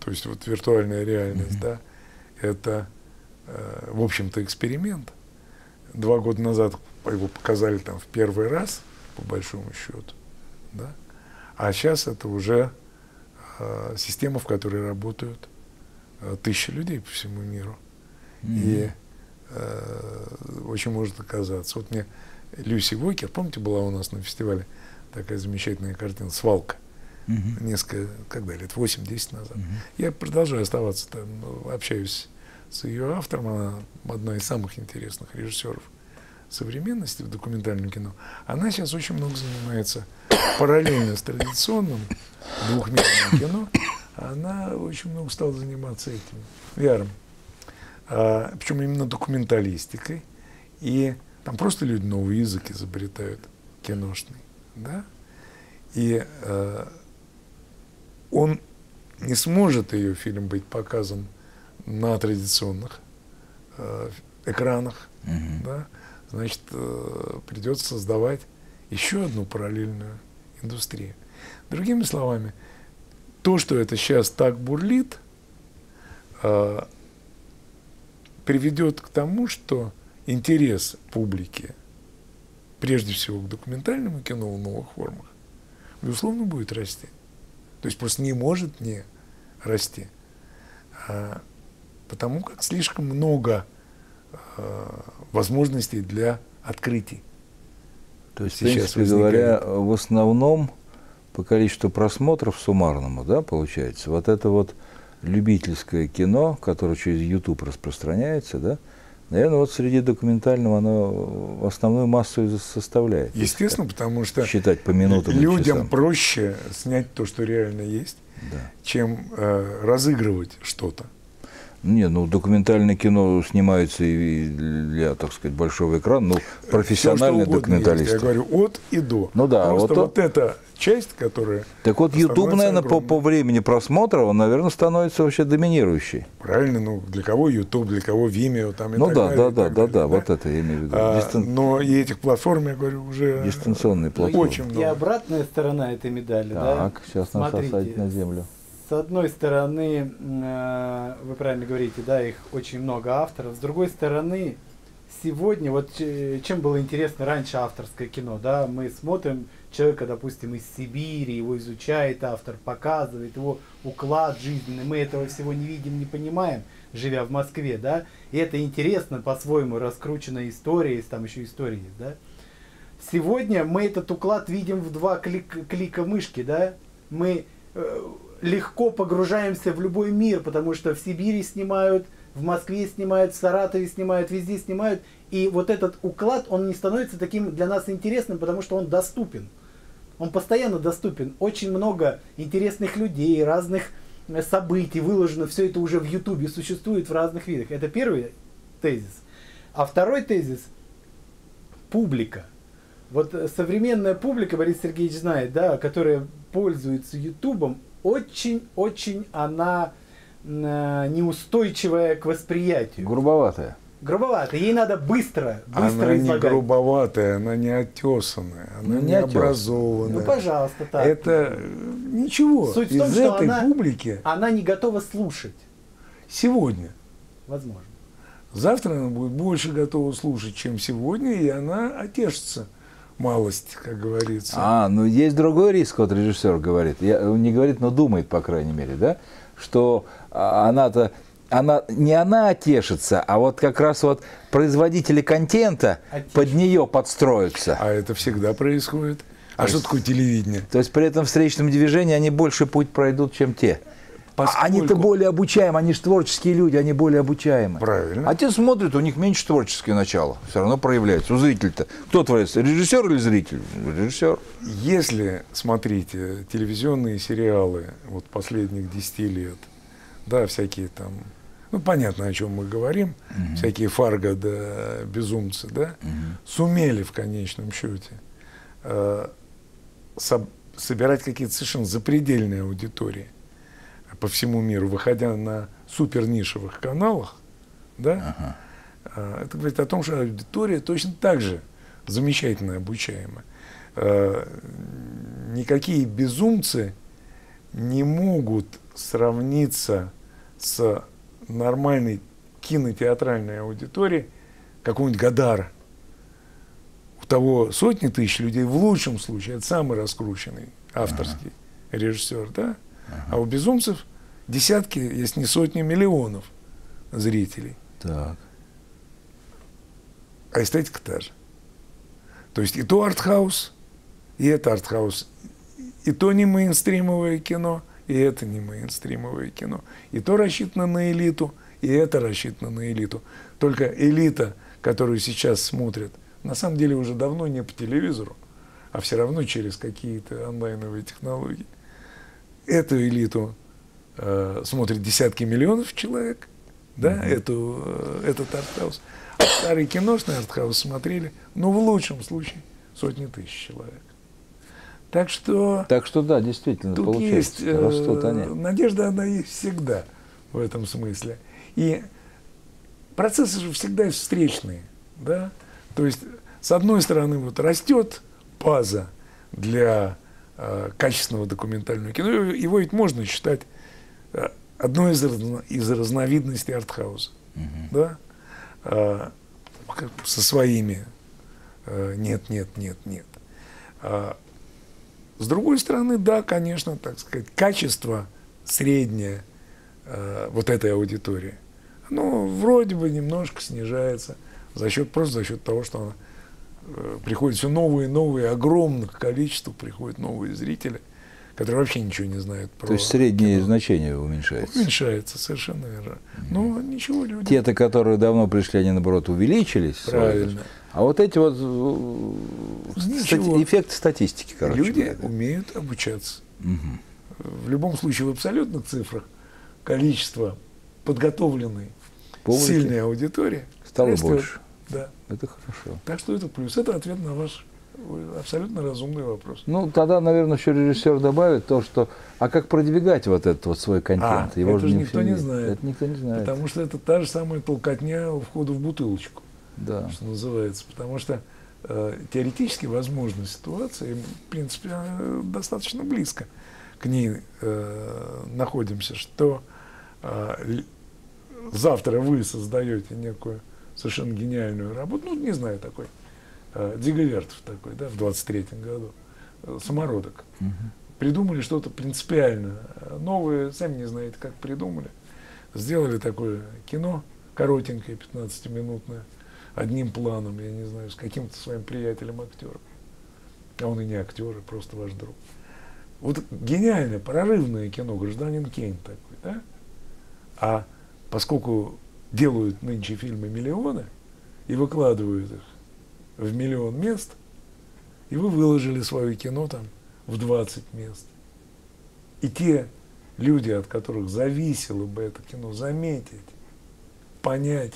B: то есть вот виртуальная реальность, mm-hmm. да, это, э, в общем-то, эксперимент. Два года назад его показали там в первый раз, по большому счету, да, а сейчас это уже э, система, в которой работают тысячи людей по всему миру. Mm-hmm. И э, очень может оказаться. Вот мне Люси Вокер, помните, была у нас на фестивале такая замечательная картина «Свалка». Mm-hmm. Несколько, когда, лет 8-10 назад. Mm-hmm. Я продолжаю оставаться там, ну, общаюсь с ее автором, она одна из самых интересных режиссеров современности в документальном кино. Она сейчас очень много занимается параллельно с традиционным двухмерным кино, она очень много стала заниматься этим, VR. А, причем именно документалистикой. И там просто люди новый язык изобретают, киношный. Да? И а, он не сможет ее фильм быть показан на традиционных э, экранах, mm-hmm. да, значит, э, придется создавать еще одну параллельную индустрию. Другими словами, то, что это сейчас так бурлит, э, приведет к тому, что интерес публики, прежде всего к документальному кино в новых формах, безусловно, будет расти. То есть просто не может не расти. А, потому как слишком много э, возможностей для открытий.
A: То есть, Сейчас в принципе говоря, в основном по количеству просмотров суммарному, да, получается, вот это вот любительское кино, которое через YouTube распространяется, да, наверное, вот среди документального оно основную массу составляет.
B: Естественно, потому что
A: считать по минутам
B: людям проще снять то, что реально есть, да. чем э, разыгрывать что-то.
A: Не, ну документальное кино снимается и для, так сказать, большого экрана, ну профессиональные документалисты.
B: Я говорю от и до.
A: Ну да,
B: Просто вот, вот это часть, которая...
A: Так вот, YouTube, наверное, по, по времени просмотра, он, наверное, становится вообще доминирующий.
B: Правильно, ну, для кого YouTube, для кого Vimeo, там и
A: ну,
B: так
A: да,
B: далее.
A: да, да, да, да, вот это я имею в виду.
B: А, Дистан... Но и этих платформ, я говорю, уже...
A: Дистанционные платформы.
C: Очень много. И обратная сторона этой медали, так, да?
A: Так, сейчас нас осадить на землю.
C: С одной стороны, э, вы правильно говорите, да, их очень много авторов. С другой стороны, сегодня, вот чем было интересно раньше авторское кино, да, мы смотрим человека, допустим, из Сибири, его изучает автор, показывает его уклад жизненный, мы этого всего не видим, не понимаем, живя в Москве, да, и это интересно, по-своему, раскрученная история, есть там еще история есть, да. Сегодня мы этот уклад видим в два клик, клика мышки, да, мы э, легко погружаемся в любой мир, потому что в Сибири снимают, в Москве снимают, в Саратове снимают, везде снимают. И вот этот уклад, он не становится таким для нас интересным, потому что он доступен. Он постоянно доступен. Очень много интересных людей, разных э, событий выложено. Все это уже в Ютубе существует в разных видах. Это первый тезис. А второй тезис – публика. Вот э, современная публика, Борис Сергеевич знает, да, которая пользуется Ютубом, очень-очень она э, неустойчивая к восприятию.
A: Грубоватая.
C: Грубоватая. Ей надо быстро, быстро
B: Она
C: излагать.
B: не грубоватая, она не отесанная, она ну, не, не образованная.
C: Ну, пожалуйста, так.
B: Это ничего.
C: Суть
B: Из
C: в том, что
B: этой
C: она,
B: публики
C: она не готова слушать.
B: Сегодня.
C: Возможно.
B: Завтра она будет больше готова слушать, чем сегодня, и она отешится малость, как говорится.
A: А, ну есть другой риск, вот режиссер говорит. Я, не говорит, но думает, по крайней мере, да, что а, она-то она, не она отешится, а вот как раз вот производители контента Отечь. под нее подстроятся.
B: А это всегда происходит. А то что есть, такое телевидение?
A: То есть при этом встречном движении они больше путь пройдут, чем те. Поскольку... Они-то более обучаемы, они же творческие люди, они более обучаемы.
B: Правильно.
A: А те смотрят, у них меньше творческое начало. Все равно проявляется. У зрителя-то. Кто творится, режиссер или зритель? Режиссер.
B: Если, смотрите, телевизионные сериалы вот последних 10 лет, да, всякие там, ну, понятно, о чем мы говорим, угу. всякие Фарго да безумцы, да, угу. сумели в конечном счете э, со- собирать какие-то совершенно запредельные аудитории по всему миру, выходя на супер нишевых каналах, да, ага. А, это говорит о том, что аудитория точно так же замечательно обучаема. А, никакие безумцы не могут сравниться с нормальной кинотеатральной аудиторией какого-нибудь Гадара. У того сотни тысяч людей, в лучшем случае, это самый раскрученный авторский ага. режиссер, да? Ага. А у безумцев десятки, если не сотни миллионов зрителей.
A: Так.
B: А эстетика та же. То есть и то артхаус, и это артхаус. И то не мейнстримовое кино, и это не мейнстримовое кино. И то рассчитано на элиту, и это рассчитано на элиту. Только элита, которую сейчас смотрят, на самом деле уже давно не по телевизору, а все равно через какие-то онлайновые технологии. Эту элиту э, смотрит десятки миллионов человек, да, mm-hmm. эту, э, этот артхаус. А старый киношный артхаус смотрели, ну, в лучшем случае, сотни тысяч человек. Так что...
A: Так что да, действительно,
B: тут
A: получается,
B: есть, растут они. Надежда, она есть всегда в этом смысле. И процессы же всегда встречные, да. То есть, с одной стороны, вот растет база для э, качественного документального кино, его ведь можно считать одной из, из разновидностей артхауса. Угу. Да? А, со своими а, нет, нет, нет, нет. А, с другой стороны, да, конечно, так сказать, качество среднее а, вот этой аудитории, оно вроде бы немножко снижается за счет, просто за счет того, что оно, э, приходит все новые и новые, огромных количеств приходят новые зрители, которые вообще ничего не знают
A: про То есть среднее кино. значение уменьшается?
B: Уменьшается, совершенно верно. Но mm. ничего люди...
A: Те-то, которые давно пришли, они, наоборот, увеличились.
B: Правильно.
A: А вот эти вот э, стати- эффекты статистики, короче.
B: Люди говоря. умеют обучаться. Угу. В любом случае, в абсолютных цифрах количество подготовленной Публики. сильной аудитории
A: стало растет. больше.
B: Да.
A: Это хорошо.
B: Так что это плюс. Это ответ на ваш абсолютно разумный вопрос.
A: Ну, тогда, наверное, еще режиссер добавит то, что а как продвигать вот этот вот свой контент?
B: А, Его это же никто не знает.
A: Это никто не знает.
B: Потому что это та же самая толкотня входа в бутылочку
A: да.
B: что называется. Потому что э, теоретически возможна ситуация, и, в принципе, э, достаточно близко к ней э, находимся, что э, завтра вы создаете некую совершенно гениальную работу, ну, не знаю, такой, Диговертов такой, да, в 23-м году, э, самородок. Угу. Придумали что-то принципиально новое, сами не знаете, как придумали. Сделали такое кино, коротенькое, 15-минутное, одним планом, я не знаю, с каким-то своим приятелем-актером. А он и не актер, а просто ваш друг. Вот гениальное, прорывное кино «Гражданин Кейн» такой, да? А поскольку делают нынче фильмы миллионы и выкладывают их в миллион мест, и вы выложили свое кино там в 20 мест. И те люди, от которых зависело бы это кино заметить, понять,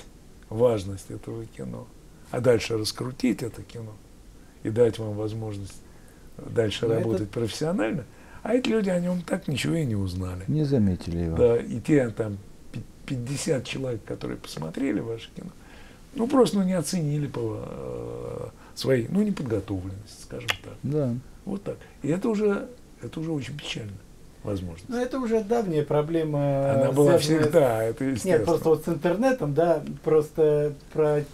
B: важность этого кино, а дальше раскрутить это кино и дать вам возможность дальше Но работать это... профессионально, а эти люди о нем так ничего и не узнали.
A: Не заметили его.
B: Да, и те там 50 человек, которые посмотрели ваше кино, ну просто ну, не оценили по э, своей, ну, неподготовленности, скажем так.
A: Да.
B: Вот так. И это уже, это уже очень печально возможность.
C: Ну, это уже давняя проблема.
B: Она была всегда, это естественно.
C: Нет, просто вот с интернетом, да, просто про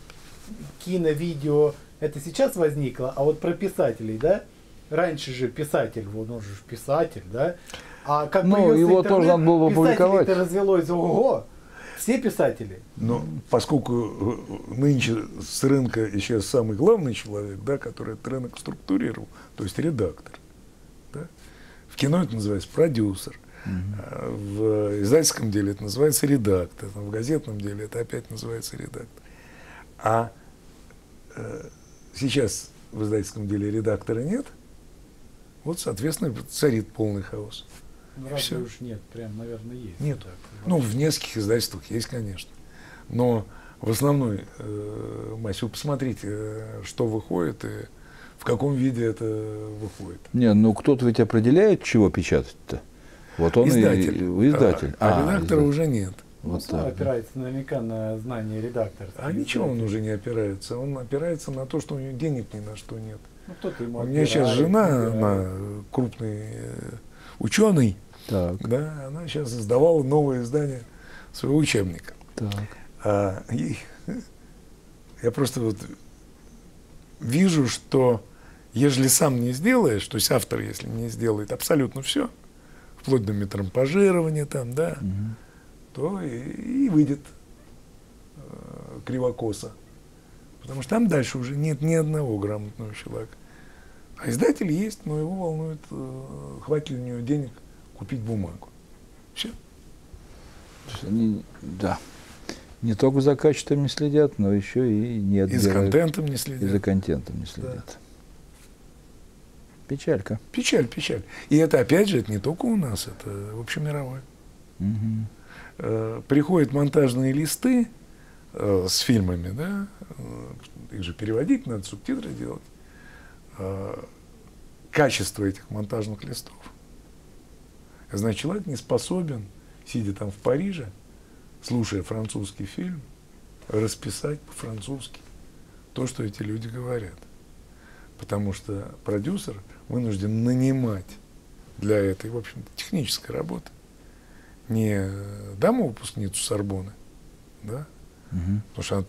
C: кино, видео, это сейчас возникло, а вот про писателей, да, раньше же писатель, вот он же писатель, да, а как
A: ну, его интернет, тоже надо было опубликовать.
C: это развелось ого все писатели.
B: Но поскольку э, нынче с рынка исчез самый главный человек, да, который этот рынок структурировал, то есть редактор. В кино это называется продюсер. Угу. В издательском деле это называется редактор. В газетном деле это опять называется редактор. А э, сейчас в издательском деле редактора нет. Вот, соответственно, царит полный хаос.
C: Ну, разве уж нет, прям, наверное, есть.
B: Нет. Так, ну, в нескольких издательствах есть, конечно. Но в основной э, массе вы посмотрите, э, что выходит, и в каком виде это выходит.
A: Не, ну кто-то ведь определяет, чего печатать-то. Вот он
B: издатель.
A: И, издатель.
B: А, а, а редактора издатель. уже нет.
C: Вот он так, опирается да. наверняка на знание редактора.
B: А ничего он уже не опирается. Он опирается на то, что у него денег ни на что нет.
C: Ну, кто-то ему
B: у меня сейчас жена, она крупный э, ученый,
A: так.
B: да, она сейчас издавала новое издание своего учебника.
A: Так.
B: А, и, я просто вот вижу, что Ежели сам не сделаешь, то есть автор, если не сделает абсолютно все, вплоть до метрампажирования там, да, угу. то и, и выйдет э, кривокоса. Потому что там дальше уже нет ни одного грамотного человека. А издатель есть, но его волнует, э, хватит ли у него денег купить бумагу. Все.
A: Они, да. Не только за качеством не следят, но еще и не отбирают.
B: И за контентом не следят.
A: И за контентом не следят. Да. Печалька.
B: Печаль, печаль. И это, опять же, это не только у нас, это общемировое.
A: Угу.
B: Приходят монтажные листы э, с фильмами, да, э, их же переводить надо, субтитры делать. Качество этих монтажных листов. Значит, человек не способен, сидя там в Париже, слушая французский фильм, расписать по-французски то, что эти люди говорят. Потому что продюсер вынужден нанимать для этой, в общем технической работы не даму выпускницу Сорбоны, да,
A: угу.
B: потому что она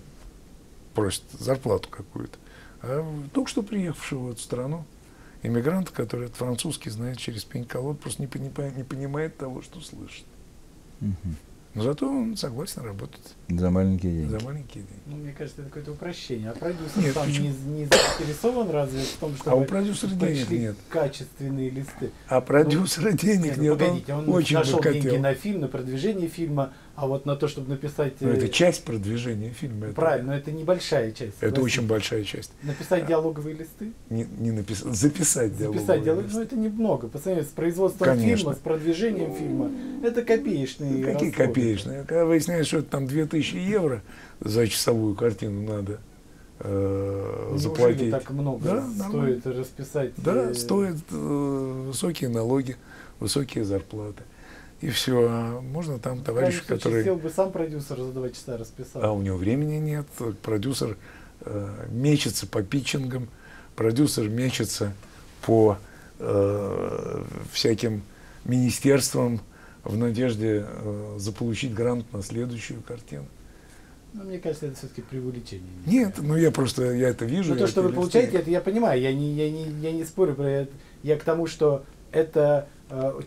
B: просит зарплату какую-то, а только что приехавшего в эту страну иммигранта, который этот французский знает через пень-колод, просто не, не, не понимает того, что слышит.
A: Угу.
B: Но зато он согласен работать.
A: За маленькие деньги.
B: За маленькие деньги.
C: Ну, мне кажется, это какое-то упрощение. А продюсер нет, сам не, не заинтересован разве в том, что
B: а у продюсера денег нет.
C: качественные листы.
B: А продюсера ну, денег нет. Ну,
C: погодите, он, он очень нашел деньги на фильм, на продвижение фильма, а вот на то, чтобы написать...
B: Ну, это э, часть продвижения фильма.
C: Правильно, это... но это небольшая часть.
B: Это очень большая часть.
C: Написать диалоговые листы?
B: Не, не написать, записать диалоговые Записать диалог,
C: листы. Ну, это немного. По сравнению с производством Конечно. фильма, с продвижением фильма, это копеечные
B: ну, Какие расходы. копеечные? Когда выясняется, что это там 2000 евро за часовую картину надо э,
C: ну,
B: заплатить.
C: так много да, стоит нормально. расписать?
B: Да, э... стоит э, высокие налоги, высокие зарплаты и все. А можно там ну, товарищ, который...
C: сел бы сам продюсер за два часа расписал.
B: А у него времени нет. Продюсер э, мечется по питчингам, продюсер мечется по э, всяким министерствам в надежде э, заполучить грант на следующую картину.
C: Ну, мне кажется, это все-таки преувеличение.
B: Нет, ну я просто, я это вижу.
C: Ну, то, что вы получаете, это я понимаю, я не, я не, я не спорю про это. Я к тому, что это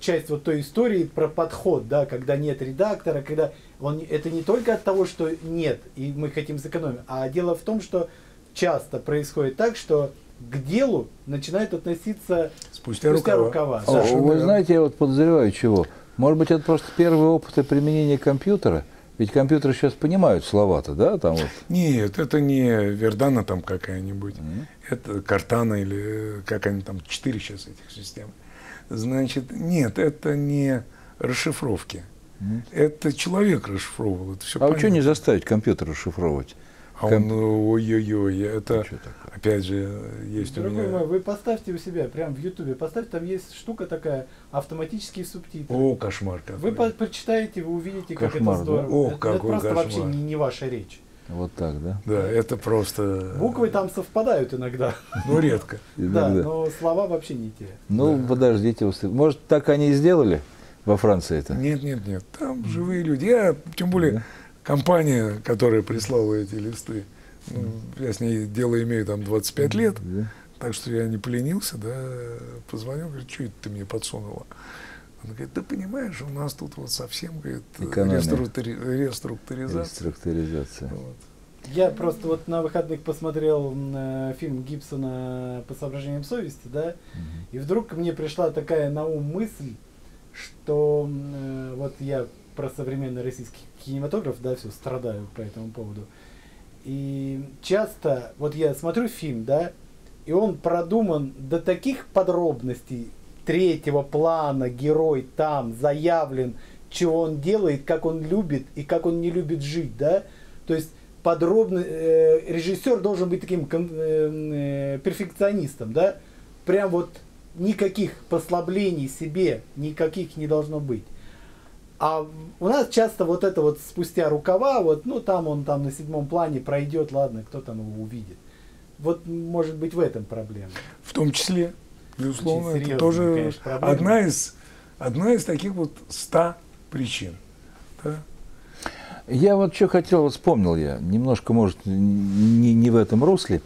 C: часть вот той истории про подход, да, когда нет редактора, когда он, это не только от того, что нет, и мы хотим сэкономить, а дело в том, что часто происходит так, что к делу начинают относиться
B: спустя, спустя рукава. рукава
A: да. О, вы знаете, я вот подозреваю чего. Может быть, это просто первый опыт применения компьютера? Ведь компьютеры сейчас понимают слова-то, да? Там вот.
B: Нет, это не Вердана там какая-нибудь. Mm-hmm. Это Картана или как они там, четыре сейчас этих систем. Значит, нет, это не расшифровки. Mm. Это человек расшифровывал. Это все
A: а понятно. что не заставить компьютер расшифровывать?
B: А он, ой-ой-ой, это, опять же, есть
C: Дорогой
B: у меня...
C: мой, вы поставьте у себя, прям в Ютубе, поставьте, там есть штука такая, автоматические субтитры.
B: О, кошмар какой.
C: Вы по прочитаете, вы увидите, кошмар, как это здорово. Да?
B: Ох,
C: это,
B: какой
C: это просто
B: кошмар.
C: вообще не, не ваша речь.
A: Вот так, да?
B: Да, это просто...
C: Буквы там совпадают иногда.
B: Ну, редко.
C: Да, но слова вообще не те.
A: Ну, подождите, может, так они и сделали во Франции это?
B: Нет, нет, нет, там живые люди. Я, тем более, компания, которая прислала эти листы, ну, я с ней дело имею там 25 лет, так что я не поленился, да, позвонил, говорю, что это ты мне подсунула? Он говорит, да понимаешь, у нас тут вот совсем, говорит, реструктури... реструктуризация.
A: Реструктуризация.
C: Вот. Я просто вот на выходных посмотрел э, фильм Гибсона по соображениям совести, да, угу. и вдруг мне пришла такая на ум мысль, что э, вот я про современный российский кинематограф, да, все страдаю по этому поводу. И часто, вот я смотрю фильм, да, и он продуман до таких подробностей, третьего плана герой там заявлен, чего он делает, как он любит и как он не любит жить, да? То есть подробно э, режиссер должен быть таким э, э, перфекционистом, да? Прям вот никаких послаблений себе, никаких не должно быть. А у нас часто вот это вот спустя рукава, вот, ну там он там на седьмом плане пройдет, ладно, кто там его увидит. Вот может быть в этом проблема.
B: В том числе. Безусловно, это тоже конечно, одна из, одна из таких вот ста причин. Да?
A: Я вот что хотел, вспомнил я, немножко, может, не, не в этом русле.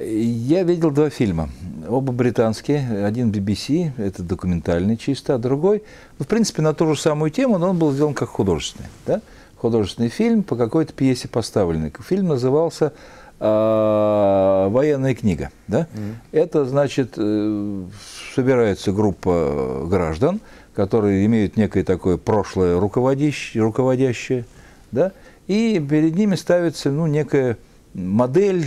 A: Я видел два фильма, оба британские, один BBC, это документальный чисто, а другой, ну, в принципе, на ту же самую тему, но он был сделан как художественный, да? художественный фильм по какой-то пьесе поставленный. Фильм назывался э, военная книга. Да? Mm-hmm. Это значит, э, собирается группа граждан, которые имеют некое такое прошлое руководящее, руководящее да? и перед ними ставится ну, некая модель,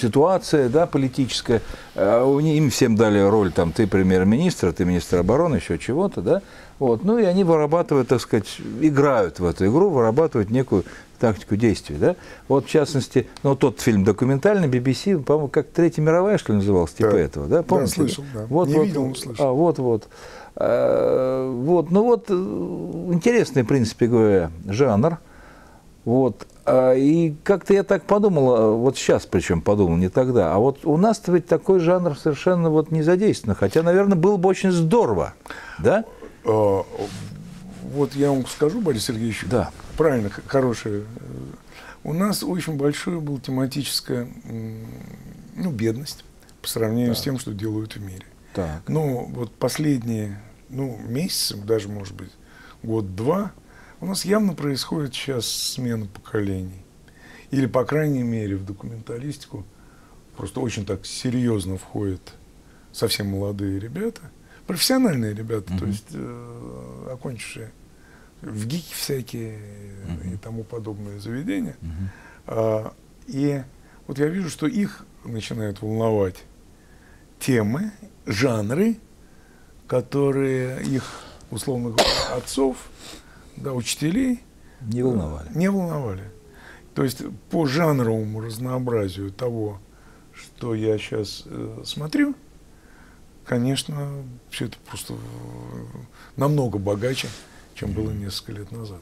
A: ситуация да, политическая. А им всем дали роль, там, ты премьер-министр, ты министр обороны, еще чего-то, да, вот. Ну и они вырабатывают, так сказать, играют в эту игру, вырабатывают некую тактику действий. Да? Вот в частности, ну тот фильм документальный, BBC, по-моему, как Третья мировая, что ли, назывался, типа да. этого, да?
B: Помните? Да, слышал, да.
A: Вот,
B: Не
A: вот,
B: видел, но слышал.
A: А, вот, вот. А, вот, ну вот, интересный, в принципе говоря, жанр. Вот. А, и как-то я так подумал, вот сейчас причем подумал, не тогда, а вот у нас-то ведь такой жанр совершенно вот не задействован, хотя, наверное, было бы очень здорово, да?
B: А, вот я вам скажу, Борис Сергеевич,
A: да.
B: Правильно, хорошее. У нас очень большое было тематическая ну, бедность по сравнению так. с тем, что делают в мире.
A: Так.
B: Ну, вот последние ну, месяцы, даже, может быть, год-два, у нас явно происходит сейчас смена поколений. Или, по крайней мере, в документалистику просто очень так серьезно входят совсем молодые ребята, профессиональные ребята, mm-hmm. то есть э, окончившие в ГИКи всякие mm-hmm. и тому подобные заведения. Mm-hmm. А, и вот я вижу, что их начинают волновать темы, жанры, которые их условных отцов, да, учителей
A: не волновали.
B: Не волновали. То есть по жанровому разнообразию того, что я сейчас э, смотрю, конечно, все это просто намного богаче, чем было несколько лет назад.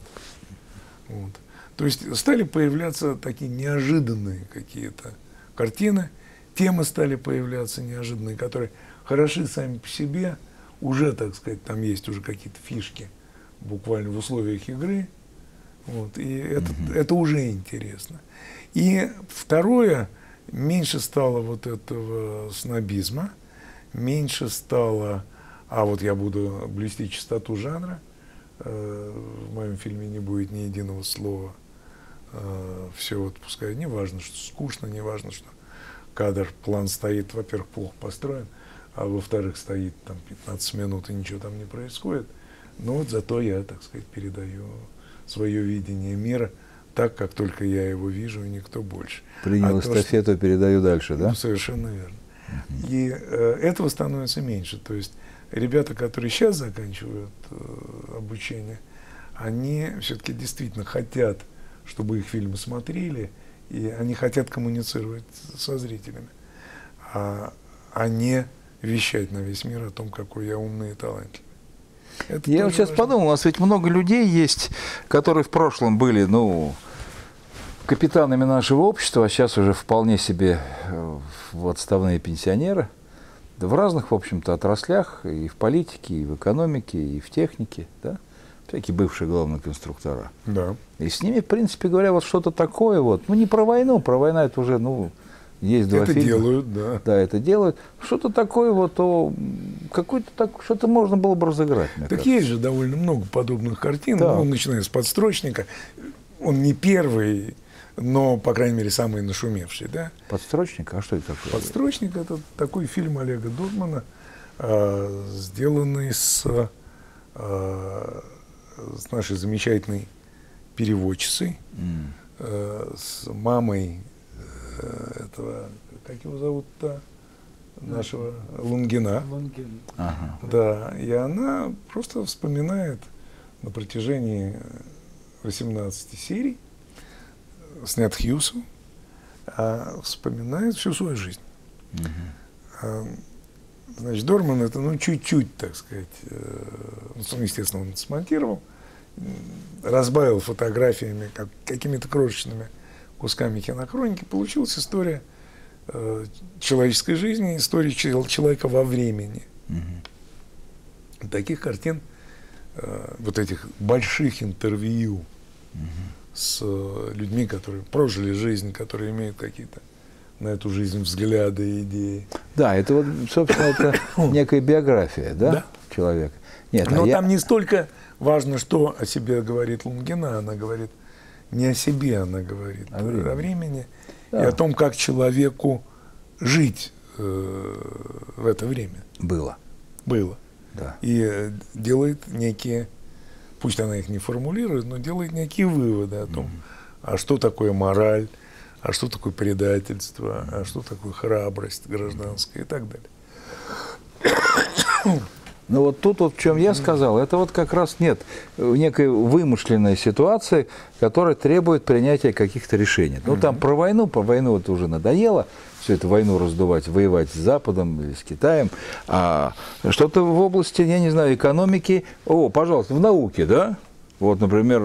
B: Вот. То есть стали появляться такие неожиданные какие-то картины, темы стали появляться неожиданные, которые хороши сами по себе, уже, так сказать, там есть уже какие-то фишки буквально в условиях игры. Вот, и это, mm-hmm. это уже интересно. И второе, меньше стало вот этого снобизма, меньше стало, а вот я буду блюсти чистоту жанра, в моем фильме не будет ни единого слова, э, все вот пускай, не важно, что скучно, не важно, что кадр, план стоит, во-первых, плохо построен, а во-вторых, стоит там 15 минут и ничего там не происходит. Но вот зато я, так сказать, передаю свое видение мира так, как только я его вижу, и никто больше.
A: Принял а эстафету, то, что... передаю дальше, да?
B: Ну, совершенно верно. И э, этого становится меньше. То есть ребята, которые сейчас заканчивают э, обучение, они все-таки действительно хотят, чтобы их фильмы смотрели, и они хотят коммуницировать со зрителями, а, а не вещать на весь мир о том, какой я умный и талантливый.
A: Это я вот сейчас важно. подумал, у нас ведь много людей есть, которые в прошлом были, ну, капитанами нашего общества, а сейчас уже вполне себе э, в отставные пенсионеры. Да в разных, в общем-то, отраслях, и в политике, и в экономике, и в технике, да? всякие бывшие главные конструктора.
B: Да.
A: И с ними, в принципе говоря, вот что-то такое вот, ну не про войну, про войну это уже, ну, есть два
B: это
A: фильма.
B: делают, да.
A: Да, это делают. Что-то такое вот, о, какой-то так, что-то можно было бы разыграть.
B: так кажется. есть же довольно много подобных картин. Да. Ну, начиная с подстрочника. Он не первый, но, по крайней мере, самый нашумевший, да?
A: Подстрочник? А что это такое?
B: Подстрочник – это такой фильм Олега Дурмана, э, сделанный с, э, с нашей замечательной переводчицей, mm. э, с мамой Э, этого, как его зовут-то, нашего Лунгина.
C: Лунгин.
B: Ага. Да, и она просто вспоминает на протяжении 18 серий, снят Хьюсом, а вспоминает всю свою жизнь. Угу. Значит, Дорман это, ну, чуть-чуть, так сказать, э, ну, естественно, он смонтировал, разбавил фотографиями, как, какими-то крошечными кусками кинохроники, получилась история э, человеческой жизни, история человека во времени. Угу. Таких картин, э, вот этих больших интервью угу. С э, людьми, которые прожили жизнь, которые имеют какие-то на эту жизнь взгляды и идеи.
A: Да, это вот, собственно, это некая биография, да, да. человека.
B: Нет, Но а там я... не столько важно, что о себе говорит Лунгина, она говорит – не о себе она говорит, о времени, о времени да. и о том, как человеку жить э, в это время.
A: Было.
B: Было.
A: Да.
B: И э, делает некие, пусть она их не формулирует, но делает некие выводы о том, mm-hmm. а что такое мораль, а что такое предательство, а что такое храбрость гражданская и так далее.
A: Но вот тут вот в чем я сказал, это вот как раз нет некой вымышленной ситуации, которая требует принятия каких-то решений. Ну там про войну, про войну это уже надоело, все это войну раздувать, воевать с Западом или с Китаем, а что-то в области, я не знаю, экономики, о, пожалуйста, в науке, да? Вот, например,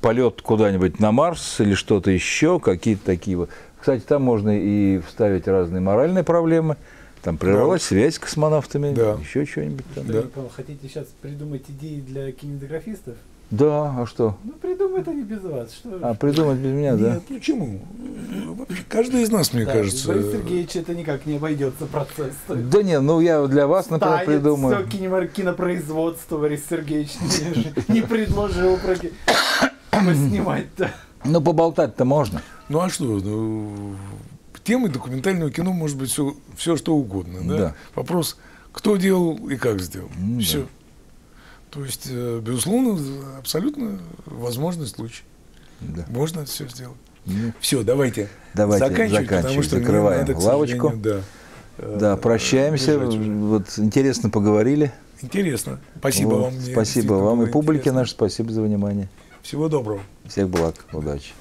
A: полет куда-нибудь на Марс или что-то еще, какие-то такие вот. Кстати, там можно и вставить разные моральные проблемы – там прервалась да. связь с космонавтами, да. еще что-нибудь там.
C: Да. Хотите сейчас придумать идеи для кинематографистов?
A: Да, а что?
C: Ну, придумают они без вас. Что
A: а, придумать без меня,
B: Нет,
A: да?
B: Нет, почему? Вообще, Каждый из нас, мне
C: Да,
B: кажется.
C: Борис Сергеевич это никак не обойдется процесс.
A: Да нет, ну я для вас, например,
C: Станет
A: придумаю.
C: все кинопроизводство Борис Сергеевич не- предложил поснимать-то.
A: Ну, поболтать-то можно.
B: Ну а что? Ну, темой документального кино может быть все, все что угодно. Да?
A: Да.
B: Вопрос, кто делал и как сделал.
A: Да.
B: все. То есть, э, безусловно, абсолютно возможный случай.
A: Да.
B: Можно все сделать.
A: Ну,
B: Все, давайте,
A: Давайте
B: заканчивать, потому что
A: закрываем
B: надо,
A: лавочку.
B: сожалению, Да, э,
A: Да, прощаемся.
B: бежать.
A: Вот интересно поговорили.
B: Интересно. Спасибо
A: Вот,
B: вам.
A: Спасибо вам и публике
B: интересно.
A: наше. Спасибо за внимание.
B: Всего доброго.
A: Всех благ, удачи.